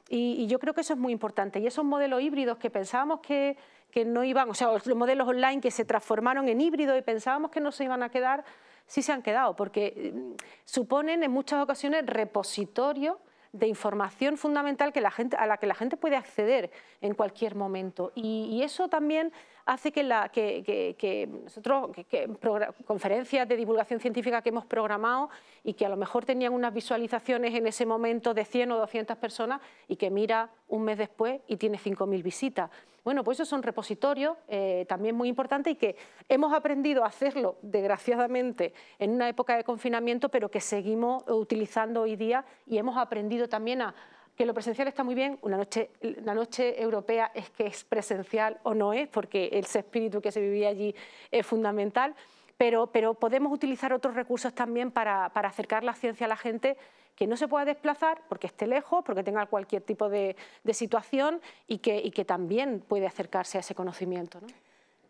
Speaker 2: Y, yo creo que eso es muy importante. Y esos modelos híbridos que pensábamos que, que, no iban, o sea, los modelos online que se transformaron en híbridos y pensábamos que no se iban a quedar, sí se han quedado, porque mm, suponen en muchas ocasiones repositorios de información fundamental que la gente, a la que la gente puede acceder en cualquier momento. Y, eso también hace que, la, que, nosotros, conferencias de divulgación científica que hemos programado y que a lo mejor tenían unas visualizaciones en ese momento de 100 o 200 personas y que mira un mes después y tiene 5.000 visitas. Bueno, pues esos son repositorios eh, también muy importantes y que hemos aprendido a hacerlo, desgraciadamente, en una época de confinamiento, pero que seguimos utilizando hoy día y hemos aprendido también a, que lo presencial está muy bien, una noche, la noche europea es que es presencial o no es, porque ese espíritu que se vivía allí es fundamental, pero, podemos utilizar otros recursos también para, acercar la ciencia a la gente que no se pueda desplazar porque esté lejos, porque tenga cualquier tipo de, situación y que, también puede acercarse a ese conocimiento. ¿no?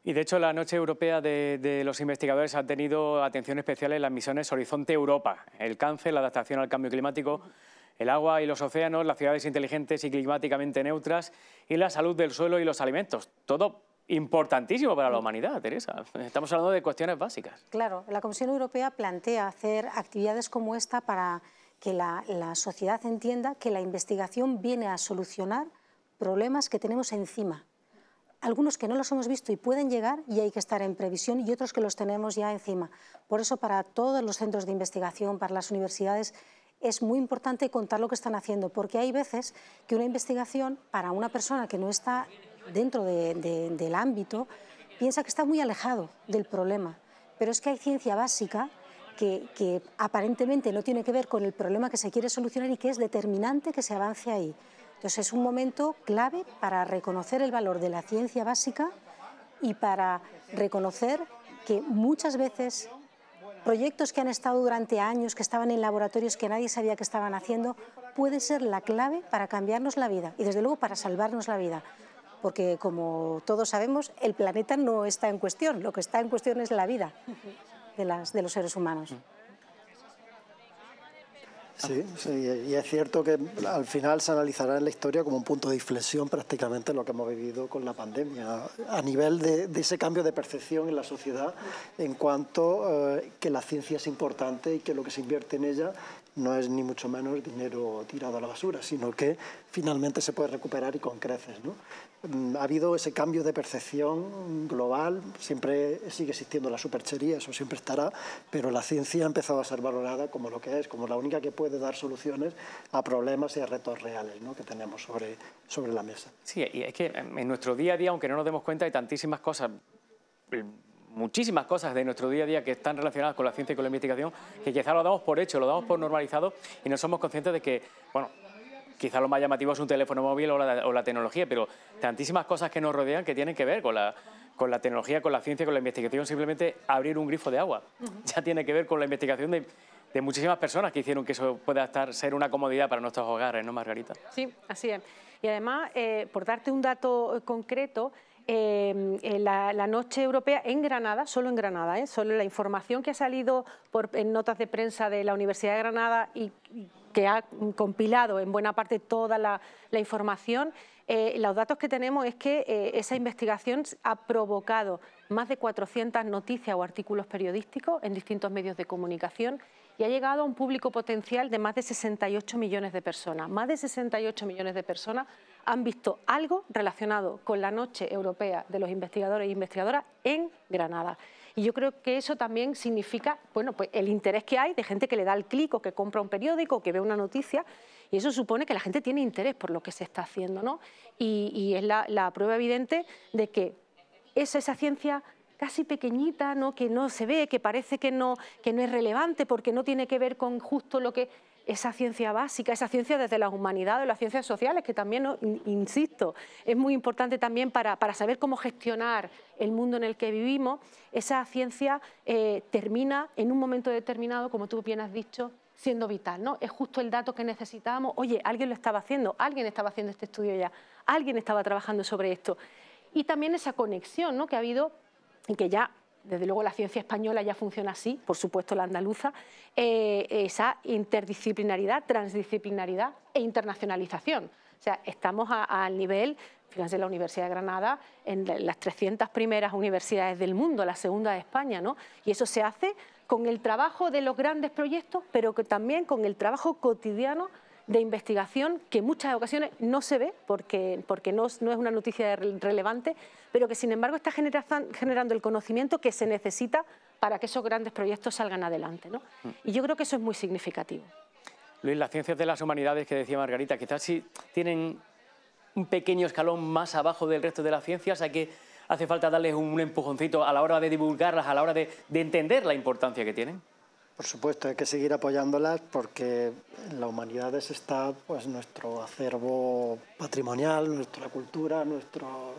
Speaker 1: Y de hecho la Noche Europea de, los Investigadores ha tenido atención especial en las misiones Horizonte Europa, el cáncer, la adaptación al cambio climático, el agua y los océanos, las ciudades inteligentes y climáticamente neutras y la salud del suelo y los alimentos. Todo importantísimo para la humanidad, Teresa. Estamos hablando de cuestiones básicas.
Speaker 4: Claro, la Comisión Europea plantea hacer actividades como esta para que la, la sociedad entienda que la investigación viene a solucionar problemas que tenemos encima. Algunos que no los hemos visto y pueden llegar y hay que estar en previsión y otros que los tenemos ya encima. Por eso para todos los centros de investigación, para las universidades, es muy importante contar lo que están haciendo, porque hay veces que una investigación para una persona que no está dentro de, de, del ámbito piensa que está muy alejado del problema, pero es que hay ciencia básica que, que, aparentemente no tiene que ver con el problema que se quiere solucionar y que es determinante que se avance ahí. Entonces es un momento clave para reconocer el valor de la ciencia básica y para reconocer que muchas veces proyectos que han estado durante años, que estaban en laboratorios que nadie sabía que estaban haciendo, puede ser la clave para cambiarnos la vida y desde luego para salvarnos la vida. Porque como todos sabemos, el planeta no está en cuestión, lo que está en cuestión es la vida de, las, de los seres humanos.
Speaker 3: Sí, sí, y es cierto que al final se analizará en la historia como un punto de inflexión prácticamente lo que hemos vivido con la pandemia, a nivel de, de ese cambio de percepción en la sociedad en cuanto eh, que la ciencia es importante y que lo que se invierte en ella no es ni mucho menos dinero tirado a la basura, sino que finalmente se puede recuperar y con creces. ¿no? Mm, ha habido ese cambio de percepción global, siempre sigue existiendo la superchería, eso siempre estará, pero la ciencia ha empezado a ser valorada como lo que es, como la única que puede dar soluciones a problemas y a retos reales ¿no? que tenemos sobre, sobre la mesa.
Speaker 1: Sí, y es que en nuestro día a día, aunque no nos demos cuenta, hay tantísimas cosas muchísimas cosas de nuestro día a día que están relacionadas con la ciencia y con la investigación, que quizá lo damos por hecho, lo damos por normalizado y no somos conscientes de que, bueno, quizá lo más llamativo es un teléfono móvil o la, o la tecnología, pero tantísimas cosas que nos rodean que tienen que ver con la, con la tecnología, con la ciencia, con la investigación, simplemente abrir un grifo de agua. Uh -huh. Ya tiene que ver con la investigación de, de, muchísimas personas que hicieron que eso pueda estar, ser una comodidad para nuestros hogares, ¿no, Margarita?
Speaker 2: Sí, así es. Y además, eh, por darte un dato concreto, eh, la, la, noche europea en Granada, solo en Granada, ¿eh? solo la información que ha salido por, en notas de prensa de la Universidad de Granada y, y que ha compilado en buena parte toda la, información, eh, los datos que tenemos es que eh, esa investigación ha provocado más de 400 noticias o artículos periodísticos en distintos medios de comunicación y ha llegado a un público potencial de más de 68 millones de personas. Más de 68 millones de personas han visto algo relacionado con la Noche Europea de los Investigadores e Investigadoras en Granada. Y yo creo que eso también significa bueno, pues el interés que hay de gente que le da el clic o que compra un periódico o que ve una noticia y eso supone que la gente tiene interés por lo que se está haciendo. ¿no? Y, es la, prueba evidente de que es esa ciencia casi pequeñita, ¿no? que no se ve, que parece que no, que no es relevante porque no tiene que ver con justo lo que esa ciencia básica, esa ciencia desde las humanidades, las ciencias sociales, que también, insisto, es muy importante también para, para, saber cómo gestionar el mundo en el que vivimos, esa ciencia eh, termina en un momento determinado, como tú bien has dicho, siendo vital. ¿no? Es justo el dato que necesitábamos. Oye, alguien lo estaba haciendo, alguien estaba haciendo este estudio ya, alguien estaba trabajando sobre esto. Y también esa conexión ¿no? que ha habido y que ya desde luego la ciencia española ya funciona así, por supuesto la andaluza, eh, esa interdisciplinaridad, transdisciplinaridad e internacionalización. O sea, estamos al nivel, fíjense, la Universidad de Granada, en las 300 primeras universidades del mundo, la segunda de España, ¿no? Y eso se hace con el trabajo de los grandes proyectos, pero que también con el trabajo cotidiano de investigación que en muchas ocasiones no se ve porque, porque no, no, es una noticia relevante, pero que sin embargo está generando el conocimiento que se necesita para que esos grandes proyectos salgan adelante. ¿no? Y yo creo que eso es muy significativo.
Speaker 1: Luis, las ciencias de las humanidades que decía Margarita, quizás sí tienen un pequeño escalón más abajo del resto de las ciencias, hay que hace falta darles un empujoncito a la hora de divulgarlas, a la hora de, de entender la importancia que tienen.
Speaker 3: Por supuesto, hay que seguir apoyándolas porque en la humanidades está pues, nuestro acervo patrimonial, nuestra cultura, nuestro,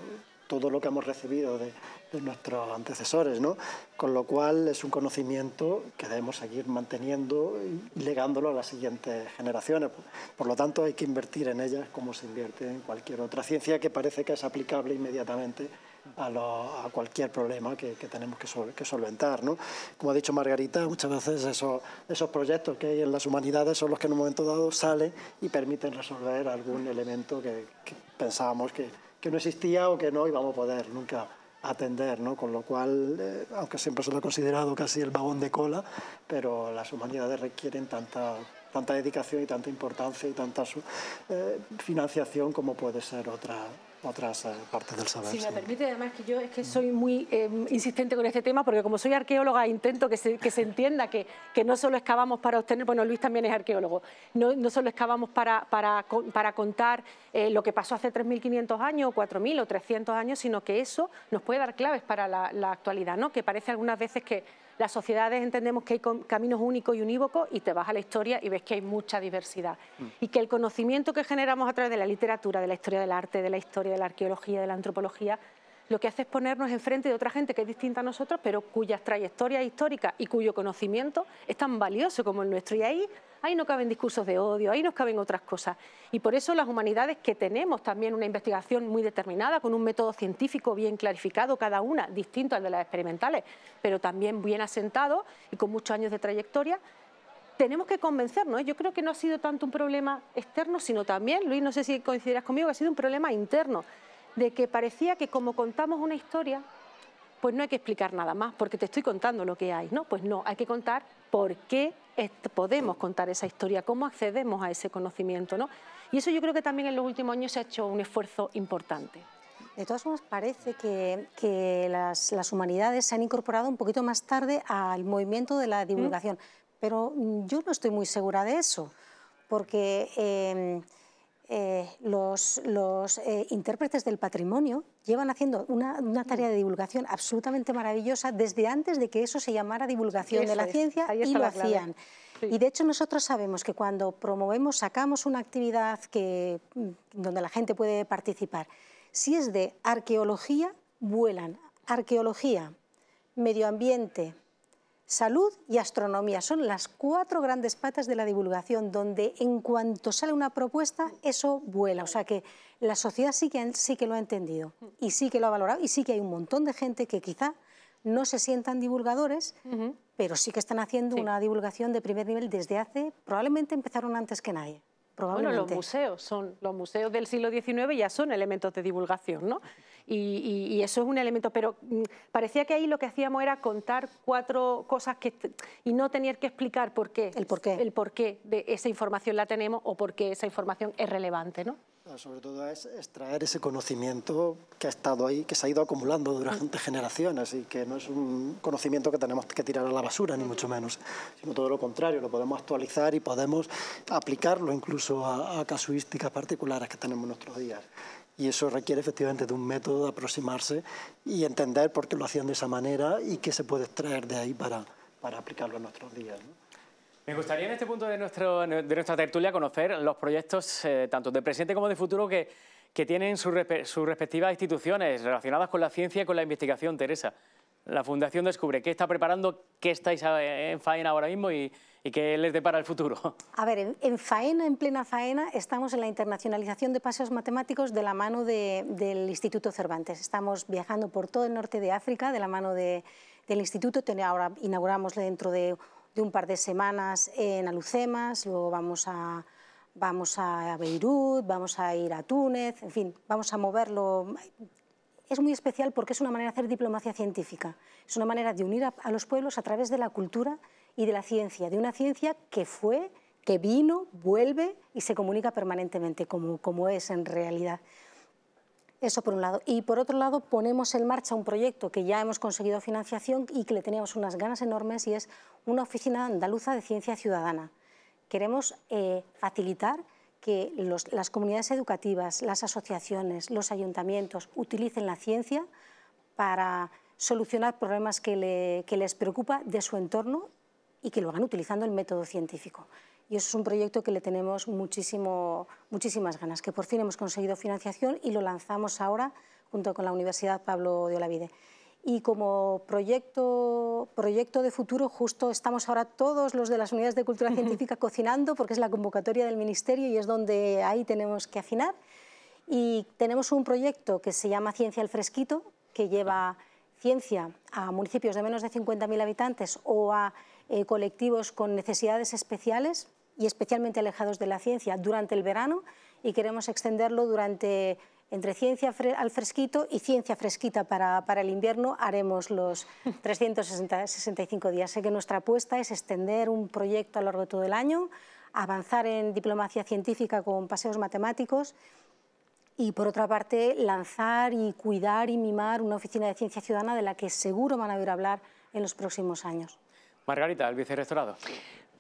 Speaker 3: todo lo que hemos recibido de, de nuestros antecesores, ¿no? con lo cual es un conocimiento que debemos seguir manteniendo y legándolo a las siguientes generaciones. Por lo tanto, hay que invertir en ellas como se invierte en cualquier otra ciencia que parece que es aplicable inmediatamente a, cualquier problema que, tenemos que, solventar. ¿no? Como ha dicho Margarita, muchas veces esos, proyectos que hay en las humanidades son los que en un momento dado salen y permiten resolver algún elemento que, pensábamos que, no existía o que no íbamos a poder nunca atender, ¿no? con lo cual, eh, aunque siempre se lo ha considerado casi el vagón de cola, pero las humanidades requieren tanta, tanta dedicación y tanta importancia y tanta eh, financiación como puede ser otra, otras eh, partes del saber.
Speaker 2: Si me permite, además que yo es que soy muy insistente con este tema, porque como soy arqueóloga intento que se, que se entienda que, que, no solo excavamos para obtener, bueno, Luis también es arqueólogo, no, no solo excavamos para, para, para contar lo que pasó hace 3.500 años, o 4.000 o 300 años, sino que eso nos puede dar claves para la, la actualidad, ¿no? que parece algunas veces que las sociedades entendemos que hay caminos únicos y unívocos y te vas a la historia y ves que hay mucha diversidad. Mm. Y que el conocimiento que generamos a través de la literatura, de la historia del arte, de la historia de la arqueología, de la antropología, lo que hace es ponernos enfrente de otra gente que es distinta a nosotros, pero cuyas trayectorias históricas y cuyo conocimiento es tan valioso como el nuestro. Y ahí, ahí no caben discursos de odio, ahí no caben otras cosas. Y por eso las humanidades que tenemos también una investigación muy determinada, con un método científico bien clarificado, cada una distinto al de las experimentales, pero también bien asentado y con muchos años de trayectoria, tenemos que convencernos. Yo creo que no ha sido tanto un problema externo, sino también, Luis, no sé si coincidirás conmigo, que ha sido un problema interno de que parecía que como contamos una historia, pues no hay que explicar nada más, porque te estoy contando lo que hay, ¿no? Pues no, hay que contar por qué podemos contar esa historia, cómo accedemos a ese conocimiento, ¿no? Y eso yo creo que también en los últimos años se ha hecho un esfuerzo importante.
Speaker 4: De todas formas, parece que, las, humanidades se han incorporado un poquito más tarde al movimiento de la divulgación, ¿Mm? pero yo no estoy muy segura de eso, porque... Eh, eh, los, eh, intérpretes del patrimonio llevan haciendo una, tarea de divulgación absolutamente maravillosa desde antes de que eso se llamara divulgación de la ciencia y lo hacían. Y de hecho nosotros sabemos que cuando promovemos, sacamos una actividad que, mm, donde la gente puede participar, si es de arqueología, vuelan. Arqueología, medio ambiente, Salud y astronomía son las cuatro grandes patas de la divulgación, donde en cuanto sale una propuesta, eso vuela. O sea que la sociedad sí que, sí que lo ha entendido y sí que lo ha valorado y sí que hay un montón de gente que quizá no se sientan divulgadores, pero sí que están haciendo una divulgación de primer nivel desde hace, probablemente empezaron antes que nadie.
Speaker 2: Bueno, los museos son los museos del siglo XIX ya son elementos de divulgación, ¿no? Y, eso es un elemento, pero mm, parecía que ahí lo que hacíamos era contar cuatro cosas que, y no tener que explicar por qué,
Speaker 4: el por qué,
Speaker 2: el por qué de esa información la tenemos o por qué esa información es relevante, ¿no?
Speaker 3: Sobre todo es extraer ese conocimiento que ha estado ahí, que se ha ido acumulando durante generaciones y que no es un conocimiento que tenemos que tirar a la basura, ni mucho menos, sino todo lo contrario, lo podemos actualizar y podemos aplicarlo incluso a, casuísticas particulares que tenemos en nuestros días. Y eso requiere efectivamente de un método de aproximarse y entender por qué lo hacían de esa manera y qué se puede extraer de ahí para, aplicarlo en nuestros días.
Speaker 1: Me gustaría en este punto de, nuestra tertulia conocer los proyectos, eh, tanto de presente como de futuro, que, que tienen sus respectivas instituciones relacionadas con la ciencia y con la investigación. Teresa, la Fundación Descubre, ¿qué está preparando? ¿Qué estáis eh, en faena ahora mismo y, y qué les depara el futuro?
Speaker 4: A ver, en, faena, en plena faena, estamos en la internacionalización de paseos matemáticos de la mano del Instituto Cervantes. Estamos viajando por todo el norte de África de la mano del Instituto. Ahora inauguramos dentro de de un par de semanas en Alucemas, luego vamos a, vamos a Beirut, vamos a ir a Túnez, en fin, vamos a moverlo. Es muy especial porque es una manera de hacer diplomacia científica, es una manera de unir a, a los pueblos a través de la cultura y de la ciencia, de una ciencia que fue, que vino, vuelve y se comunica permanentemente como, es en realidad. Eso por un lado. Y por otro lado, ponemos en marcha un proyecto que ya hemos conseguido financiación y que le teníamos unas ganas enormes y es una oficina andaluza de ciencia ciudadana. Queremos eh, facilitar que las comunidades educativas, las asociaciones, los ayuntamientos utilicen la ciencia para solucionar problemas que, les preocupa de su entorno y que lo hagan utilizando el método científico. Y eso es un proyecto que le tenemos muchísimo, muchísimas ganas, que por fin hemos conseguido financiación y lo lanzamos ahora junto con la Universidad Pablo de Olavide. Y como proyecto, proyecto de futuro, justo estamos ahora todos los de las unidades de cultura científica cocinando, porque es la convocatoria del Ministerio y es donde ahí tenemos que afinar. Y tenemos un proyecto que se llama Ciencia al Fresquito, que lleva ciencia a municipios de menos de 50.000 habitantes o a eh, colectivos con necesidades especiales y especialmente alejados de la ciencia durante el verano y queremos extenderlo durante entre ciencia al fresquito y ciencia fresquita para, para el invierno haremos los 365 días. Sé que nuestra apuesta es extender un proyecto a lo largo de todo el año, avanzar en diplomacia científica con paseos matemáticos y por otra parte lanzar y cuidar y mimar una oficina de ciencia ciudadana de la que seguro van a oír hablar en los próximos años.
Speaker 1: Margarita, el vicerrectorado.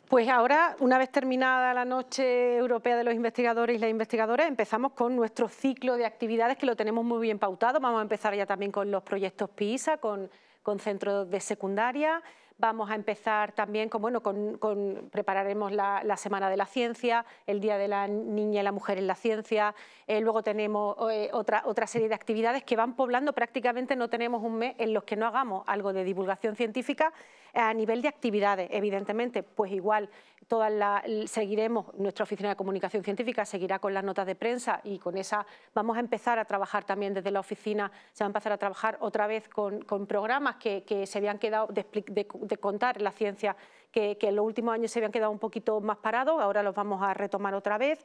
Speaker 2: Pues ahora, una vez terminada la Noche Europea de los Investigadores y las Investigadoras, empezamos con nuestro ciclo de actividades que lo tenemos muy bien pautado. Vamos a empezar ya también con los proyectos PISA, con, con centros de secundaria. Vamos a empezar también con, bueno, con, prepararemos la, Semana de la Ciencia, el Día de la Niña y la Mujer en la Ciencia. Eh, luego tenemos eh, otra, otra serie de actividades que van poblando. Prácticamente no tenemos un mes en los que no hagamos algo de divulgación científica a nivel de actividades. Evidentemente, pues igual todas la, seguiremos, nuestra oficina de comunicación científica seguirá con las notas de prensa y con esa vamos a empezar a trabajar también desde la oficina, se va a empezar a trabajar otra vez con, programas que, se habían quedado de, contar la ciencia que, que en los últimos años se habían quedado un poquito más parados, ahora los vamos a retomar otra vez.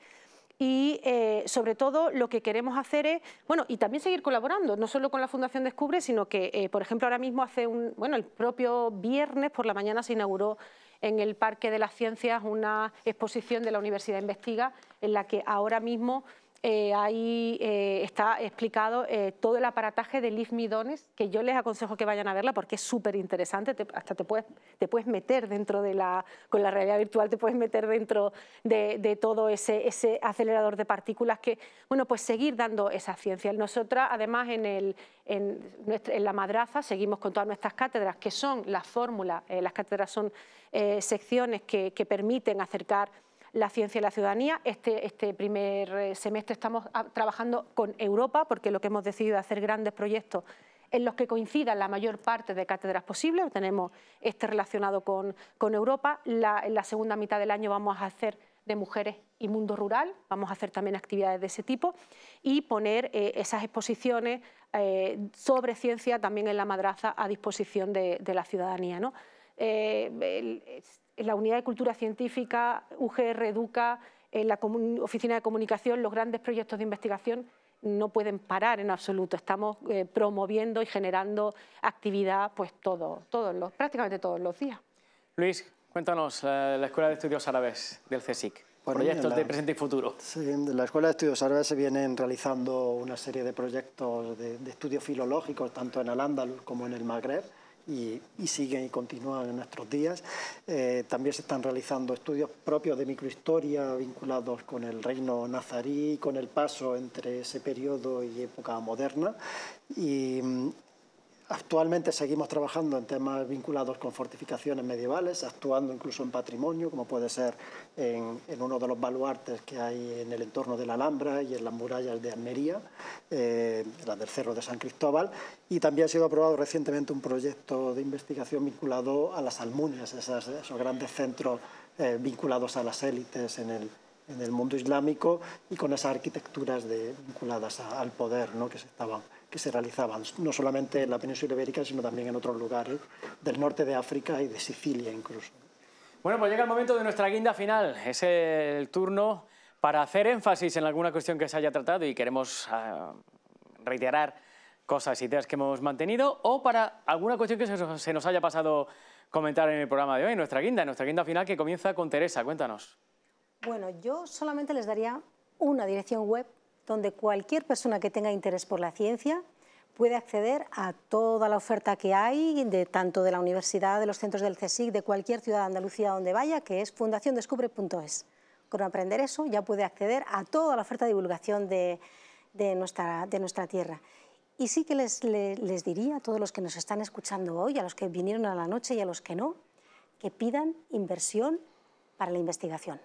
Speaker 2: Y eh, sobre todo lo que queremos hacer es, bueno, y también seguir colaborando, no solo con la Fundación Descubre, sino que, eh, por ejemplo, ahora mismo hace un, bueno, el propio viernes por la mañana se inauguró en el Parque de las Ciencias una exposición de la Universidad Investiga en la que ahora mismo eh, ahí eh, está explicado eh, todo el aparataje de Liv Midones, que yo les aconsejo que vayan a verla porque es súper interesante, hasta te puedes, te puedes meter dentro de la, con la realidad virtual, te puedes meter dentro de, todo ese, ese, acelerador de partículas que, bueno, pues seguir dando esa ciencia. Nosotras, además, en, el, en, en la madraza seguimos con todas nuestras cátedras, que son las fórmulas, las cátedras son secciones que, que permiten acercar la ciencia y la ciudadanía. Este, este primer eh, semestre estamos ah, trabajando con Europa porque lo que hemos decidido es hacer grandes proyectos en los que coincidan la mayor parte de cátedras posibles. Tenemos este relacionado con, Europa. En la segunda mitad del año vamos a hacer de mujeres y mundo rural, vamos a hacer también actividades de ese tipo y poner eh, esas exposiciones eh, sobre ciencia también en la madraza a disposición de, la ciudadanía. ¿no? La Unidad de Cultura Científica, UGR Educa, en la Oficina de Comunicación, los grandes proyectos de investigación no pueden parar en absoluto. Estamos eh, promoviendo y generando actividad pues todo, todos los, prácticamente todos los días.
Speaker 1: Luis, cuéntanos eh, la Escuela de Estudios Árabes del CSIC. proyectos de presente y futuro.
Speaker 3: Sí, en la Escuela de Estudios Árabes se vienen realizando una serie de proyectos de, de estudios filológicos, tanto en Al-Ándalus como en el Magreb y, siguen y continúan en nuestros días. Eh, también se están realizando estudios propios de microhistoria vinculados con el reino nazarí, con el paso entre ese periodo y época moderna. Y, Actualmente seguimos trabajando en temas vinculados con fortificaciones medievales, actuando incluso en patrimonio, como puede ser en, uno de los baluartes que hay en el entorno de la Alhambra y en las murallas de Almería, eh, la del Cerro de San Cristóbal, y también ha sido aprobado recientemente un proyecto de investigación vinculado a las Almunias, esos grandes centros eh, vinculados a las élites en el, mundo islámico y con esas arquitecturas vinculadas al poder ¿no? que se estaban que se realizaban no solamente en la península ibérica, sino también en otros lugares del norte de África y de Sicilia incluso.
Speaker 1: Bueno, pues llega el momento de nuestra guinda final. Es el turno para hacer énfasis en alguna cuestión que se haya tratado y queremos ah, reiterar cosas, ideas que hemos mantenido o para alguna cuestión que se nos haya pasado comentar en el programa de hoy, nuestra guinda, nuestra guinda final que comienza con Teresa. Cuéntanos.
Speaker 4: Bueno, yo solamente les daría una dirección web donde cualquier persona que tenga interés por la ciencia puede acceder a toda la oferta que hay, de, tanto de la universidad, de los centros del CSIC, de cualquier ciudad de Andalucía donde vaya, que es fundaciondescubre.es. Con aprender eso ya puede acceder a toda la oferta de divulgación de, nuestra, tierra. Y sí que les, diría a todos los que nos están escuchando hoy, a los que vinieron a la noche y a los que no, que pidan inversión para la investigación,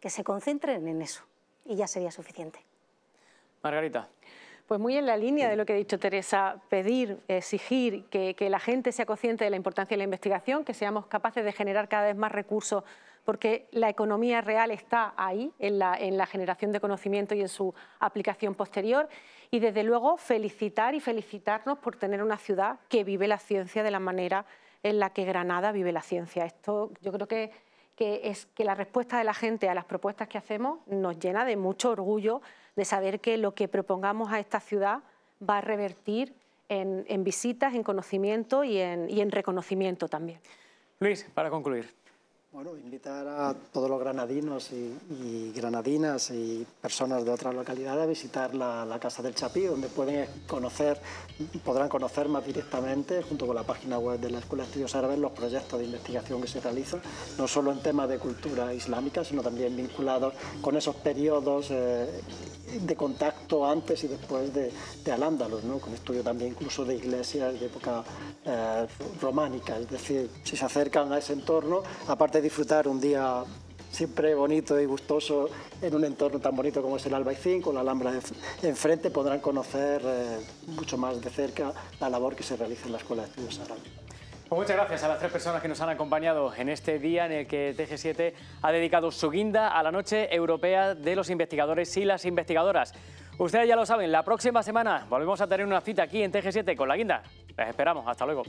Speaker 4: que se concentren en eso y ya sería suficiente.
Speaker 1: Margarita.
Speaker 2: Pues muy en la línea de lo que ha dicho Teresa, pedir, exigir que, la gente sea consciente de la importancia de la investigación, que seamos capaces de generar cada vez más recursos, porque la economía real está ahí, en la, en la generación de conocimiento y en su aplicación posterior. Y desde luego felicitar y felicitarnos por tener una ciudad que vive la ciencia de la manera en la que Granada vive la ciencia. Esto yo creo que es que la respuesta de la gente a las propuestas que hacemos nos llena de mucho orgullo de saber que lo que propongamos a esta ciudad va a revertir en, visitas, en conocimiento y en reconocimiento también.
Speaker 1: Luis, para concluir.
Speaker 3: Bueno, invitar a todos los granadinos y, granadinas y personas de otras localidades a visitar la, Casa del Chapí, donde pueden conocer, podrán conocer más directamente, junto con la página web de la Escuela de Estudios Árabes, los proyectos de investigación que se realizan, no solo en temas de cultura islámica, sino también vinculados con esos periodos eh, de contacto antes y después de, de Al-Ándalus, ¿no? con estudio también incluso de iglesias de época eh, románica. Es decir, si se acercan a ese entorno, aparte disfrutar un día siempre bonito y gustoso en un entorno tan bonito como es el Albaicín, con la Alhambra enfrente, podrán conocer eh, mucho más de cerca la labor que se realiza en la Escuela de Estudios Árabes.
Speaker 1: Pues muchas gracias a las tres personas que nos han acompañado en este día en el que TG7 ha dedicado su guinda a la Noche Europea de los Investigadores y las Investigadoras. Ustedes ya lo saben, la próxima semana volvemos a tener una cita aquí en TG7 con la guinda. Les esperamos. Hasta luego.